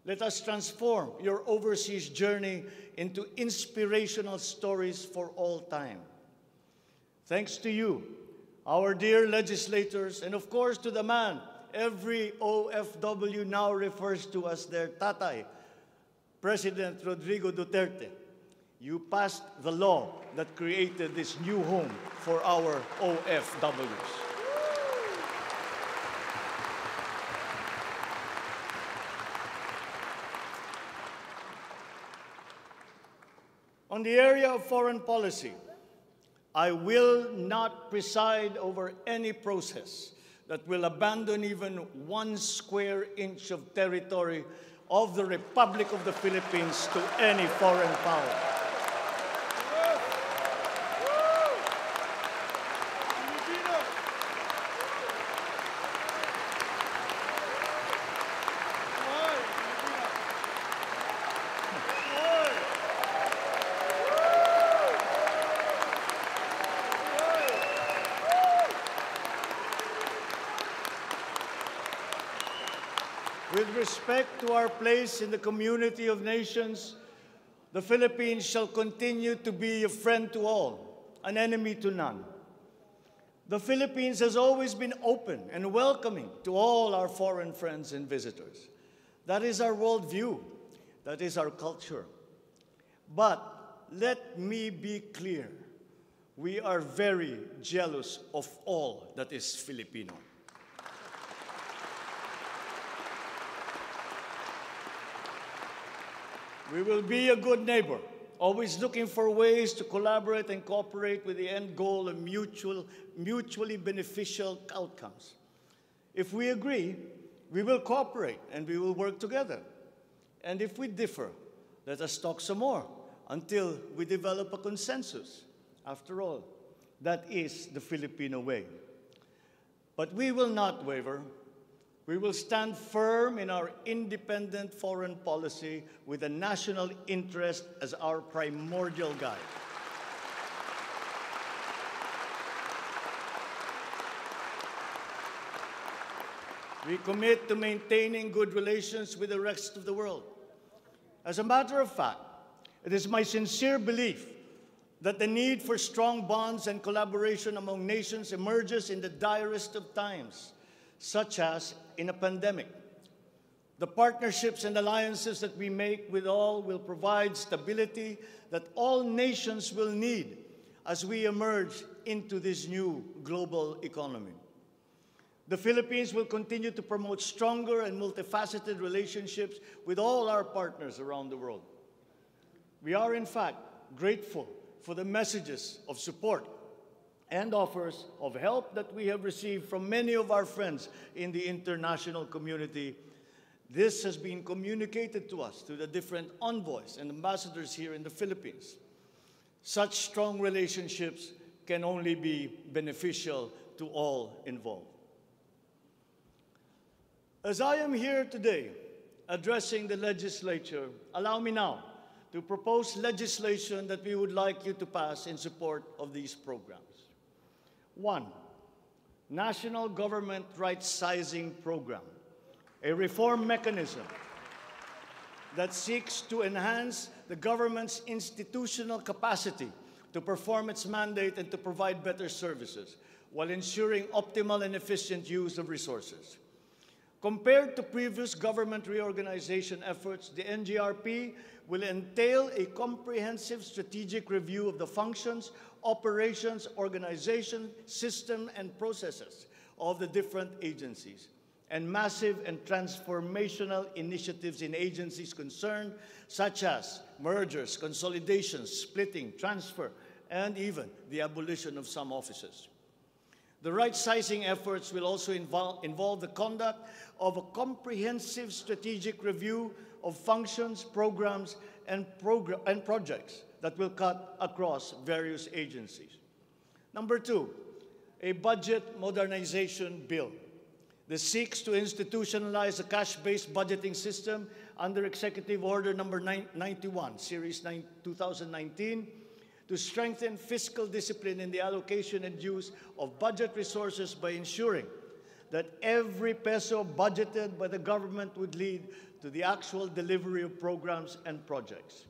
Let us transform your overseas journey into inspirational stories for all time. Thanks to you, our dear legislators, and of course to the man every OFW now refers to as their tatay, President Rodrigo Duterte. you passed the law that created this new home for our OFWs. On the area of foreign policy, I will not preside over any process that will abandon even one square inch of territory of the Republic of the Philippines to any foreign power. With respect to our place in the community of nations, the Philippines shall continue to be a friend to all, an enemy to none. The Philippines has always been open and welcoming to all our foreign friends and visitors. That is our worldview. That is our culture. But let me be clear. We are very jealous of all that is Filipino. We will be a good neighbor, always looking for ways to collaborate and cooperate with the end goal of mutual, mutually beneficial outcomes. If we agree, we will cooperate and we will work together. And if we differ, let us talk some more until we develop a consensus. After all, that is the Filipino way. But we will not waver we will stand firm in our independent foreign policy with the national interest as our primordial guide. We commit to maintaining good relations with the rest of the world. As a matter of fact, it is my sincere belief that the need for strong bonds and collaboration among nations emerges in the direst of times such as in a pandemic. The partnerships and alliances that we make with all will provide stability that all nations will need as we emerge into this new global economy. The Philippines will continue to promote stronger and multifaceted relationships with all our partners around the world. We are, in fact, grateful for the messages of support and offers of help that we have received from many of our friends in the international community. This has been communicated to us through the different envoys and ambassadors here in the Philippines. Such strong relationships can only be beneficial to all involved. As I am here today addressing the legislature, allow me now to propose legislation that we would like you to pass in support of these programs. One, National Government Right Sizing Program, a reform mechanism that seeks to enhance the government's institutional capacity to perform its mandate and to provide better services while ensuring optimal and efficient use of resources. Compared to previous government reorganization efforts, the NGRP will entail a comprehensive strategic review of the functions, operations, organization, system, and processes of the different agencies, and massive and transformational initiatives in agencies concerned, such as mergers, consolidations, splitting, transfer, and even the abolition of some offices. The right sizing efforts will also involve, involve the conduct of a comprehensive strategic review of functions, programs, and, progr and projects that will cut across various agencies. Number two, a budget modernization bill. This seeks to institutionalize a cash-based budgeting system under Executive Order number 91, Series 9, 2019, to strengthen fiscal discipline in the allocation and use of budget resources by ensuring that every peso budgeted by the government would lead to the actual delivery of programs and projects.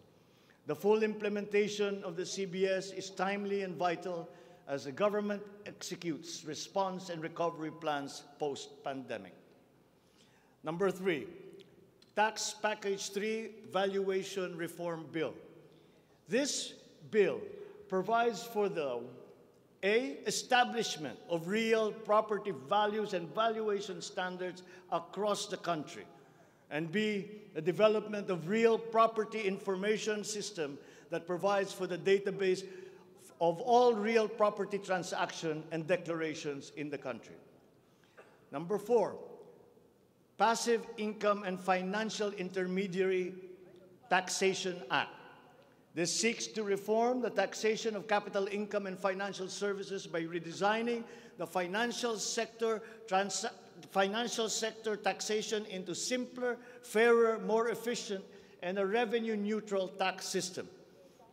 The full implementation of the CBS is timely and vital as the government executes response and recovery plans post-pandemic. Number three, Tax Package 3 Valuation Reform Bill. This bill provides for the A, establishment of real property values and valuation standards across the country. And B, the development of real property information system that provides for the database of all real property transaction and declarations in the country. Number four, Passive Income and Financial Intermediary Taxation Act. This seeks to reform the taxation of capital income and financial services by redesigning the financial sector, financial sector taxation into simpler, fairer, more efficient, and a revenue-neutral tax system.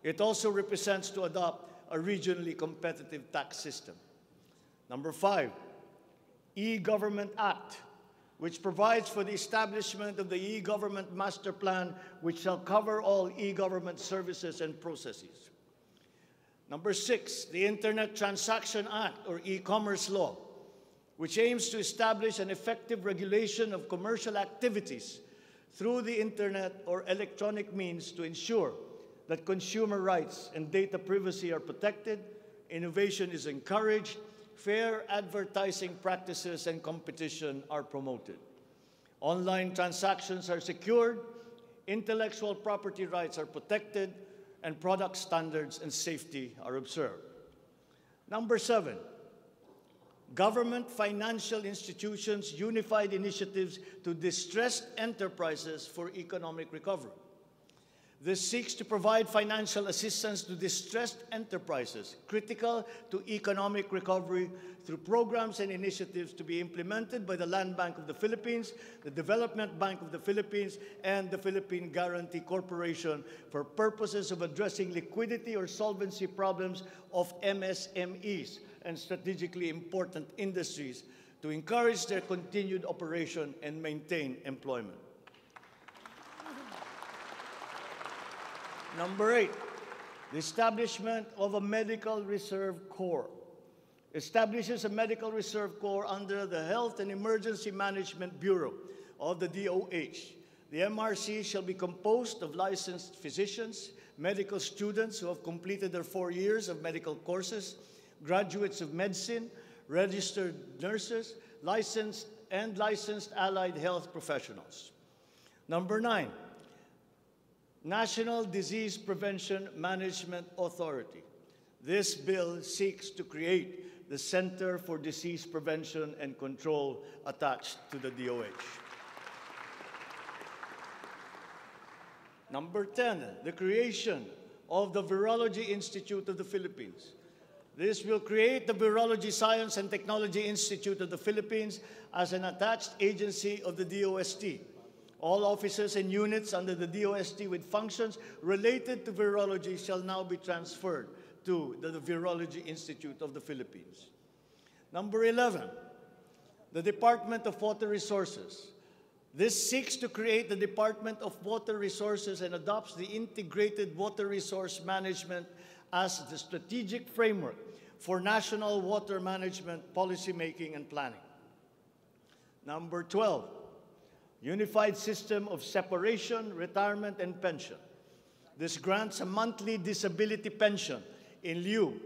It also represents to adopt a regionally competitive tax system. Number five, E-Government Act which provides for the establishment of the e-government master plan, which shall cover all e-government services and processes. Number six, the Internet Transaction Act, or e-commerce law, which aims to establish an effective regulation of commercial activities through the Internet or electronic means to ensure that consumer rights and data privacy are protected, innovation is encouraged, fair advertising practices and competition are promoted. Online transactions are secured, intellectual property rights are protected, and product standards and safety are observed. Number seven, government financial institutions unified initiatives to distressed enterprises for economic recovery. This seeks to provide financial assistance to distressed enterprises critical to economic recovery through programs and initiatives to be implemented by the Land Bank of the Philippines, the Development Bank of the Philippines, and the Philippine Guarantee Corporation for purposes of addressing liquidity or solvency problems of MSMEs and strategically important industries to encourage their continued operation and maintain employment. Number eight, the establishment of a medical reserve corps establishes a medical reserve corps under the Health and Emergency Management Bureau of the DOH. The MRC shall be composed of licensed physicians, medical students who have completed their four years of medical courses, graduates of medicine, registered nurses, licensed and licensed allied health professionals. Number nine, National Disease Prevention Management Authority. This bill seeks to create the Center for Disease Prevention and Control attached to the DOH. Number 10, the creation of the Virology Institute of the Philippines. This will create the Virology Science and Technology Institute of the Philippines as an attached agency of the DOST. All offices and units under the DOST with functions related to virology shall now be transferred to the, the Virology Institute of the Philippines. Number 11, the Department of Water Resources. This seeks to create the Department of Water Resources and adopts the integrated water resource management as the strategic framework for national water management policy making and planning. Number 12, unified system of separation, retirement, and pension. This grants a monthly disability pension in lieu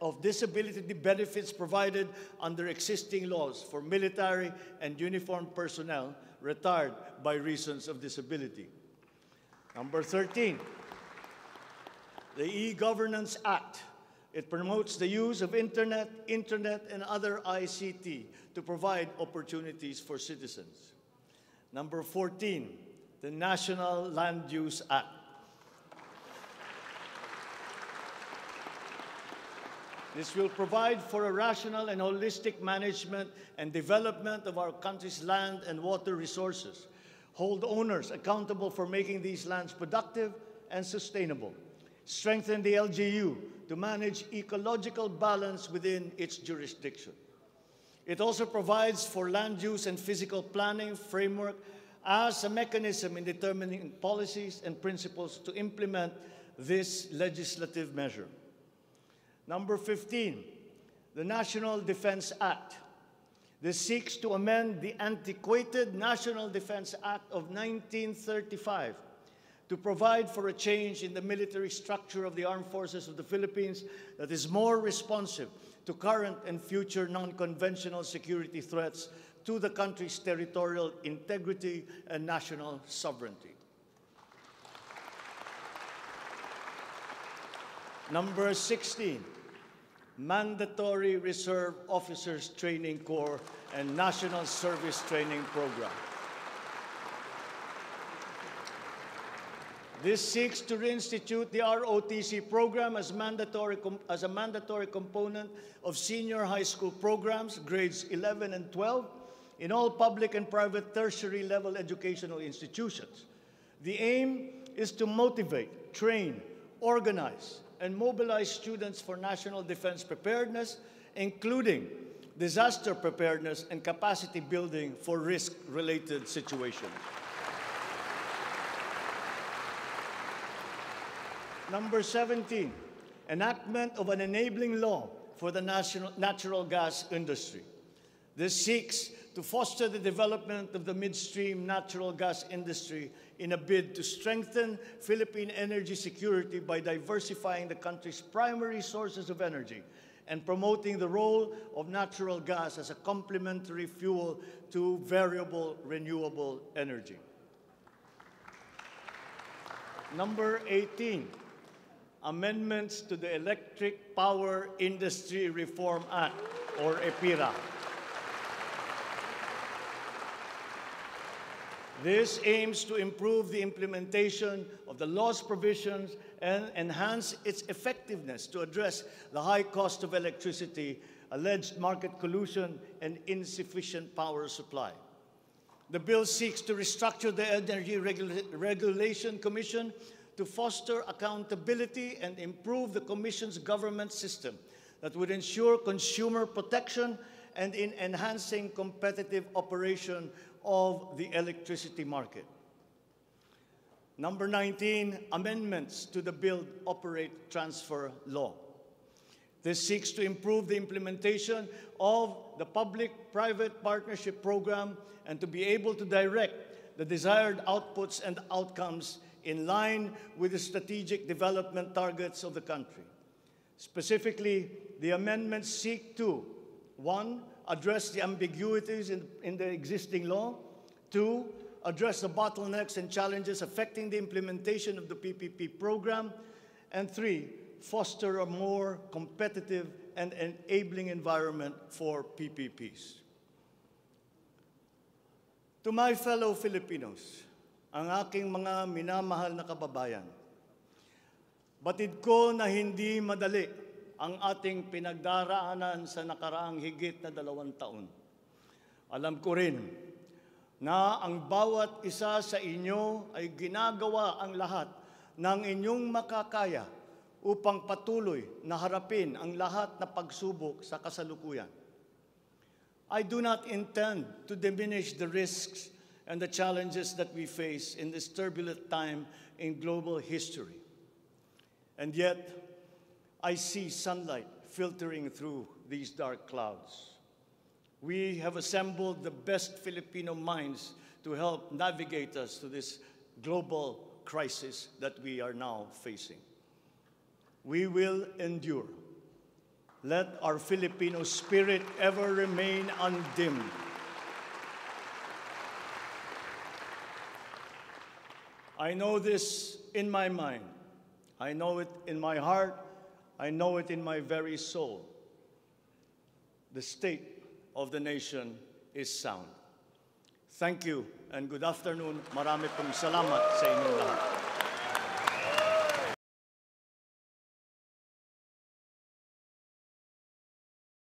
of disability benefits provided under existing laws for military and uniformed personnel retired by reasons of disability. Number 13, the E-Governance Act. It promotes the use of internet, internet, and other ICT to provide opportunities for citizens. Number 14, the National Land Use Act. This will provide for a rational and holistic management and development of our country's land and water resources, hold owners accountable for making these lands productive and sustainable, strengthen the LGU to manage ecological balance within its jurisdiction. It also provides for land use and physical planning framework as a mechanism in determining policies and principles to implement this legislative measure. Number 15, the National Defense Act. This seeks to amend the antiquated National Defense Act of 1935 to provide for a change in the military structure of the armed forces of the Philippines that is more responsive to current and future non-conventional security threats to the country's territorial integrity and national sovereignty. Number 16, Mandatory Reserve Officers Training Corps and National Service Training Program. This seeks to reinstitute the ROTC program as, mandatory as a mandatory component of senior high school programs, grades 11 and 12, in all public and private tertiary level educational institutions. The aim is to motivate, train, organize, and mobilize students for national defense preparedness, including disaster preparedness and capacity building for risk-related situations. Number 17, enactment of an enabling law for the national, natural gas industry. This seeks to foster the development of the midstream natural gas industry in a bid to strengthen Philippine energy security by diversifying the country's primary sources of energy and promoting the role of natural gas as a complementary fuel to variable renewable energy. Number 18, amendments to the Electric Power Industry Reform Act, or EPIRA. This aims to improve the implementation of the law's provisions and enhance its effectiveness to address the high cost of electricity, alleged market collusion, and insufficient power supply. The bill seeks to restructure the Energy Regula Regulation Commission to foster accountability and improve the Commission's government system that would ensure consumer protection and in enhancing competitive operation of the electricity market. Number 19, amendments to the Build, Operate, Transfer law. This seeks to improve the implementation of the public-private partnership program and to be able to direct the desired outputs and outcomes in line with the strategic development targets of the country. Specifically, the amendments seek to, one, address the ambiguities in, in the existing law, two, address the bottlenecks and challenges affecting the implementation of the PPP program, and three, foster a more competitive and enabling environment for PPPs. To my fellow Filipinos, ang aking mga minamahal na kababayan. Batid ko na hindi madali ang ating pinagdaraanan sa nakaraang higit na dalawang taon. Alam ko rin na ang bawat isa sa inyo ay ginagawa ang lahat ng inyong makakaya upang patuloy na harapin ang lahat na pagsubok sa kasalukuyan. I do not intend to diminish the risks and the challenges that we face in this turbulent time in global history. And yet, I see sunlight filtering through these dark clouds. We have assembled the best Filipino minds to help navigate us to this global crisis that we are now facing. We will endure. Let our Filipino spirit ever remain undimmed. I know this in my mind. I know it in my heart. I know it in my very soul. The state of the nation is sound. Thank you and good afternoon. Marami pong salamat sa inyong lahat.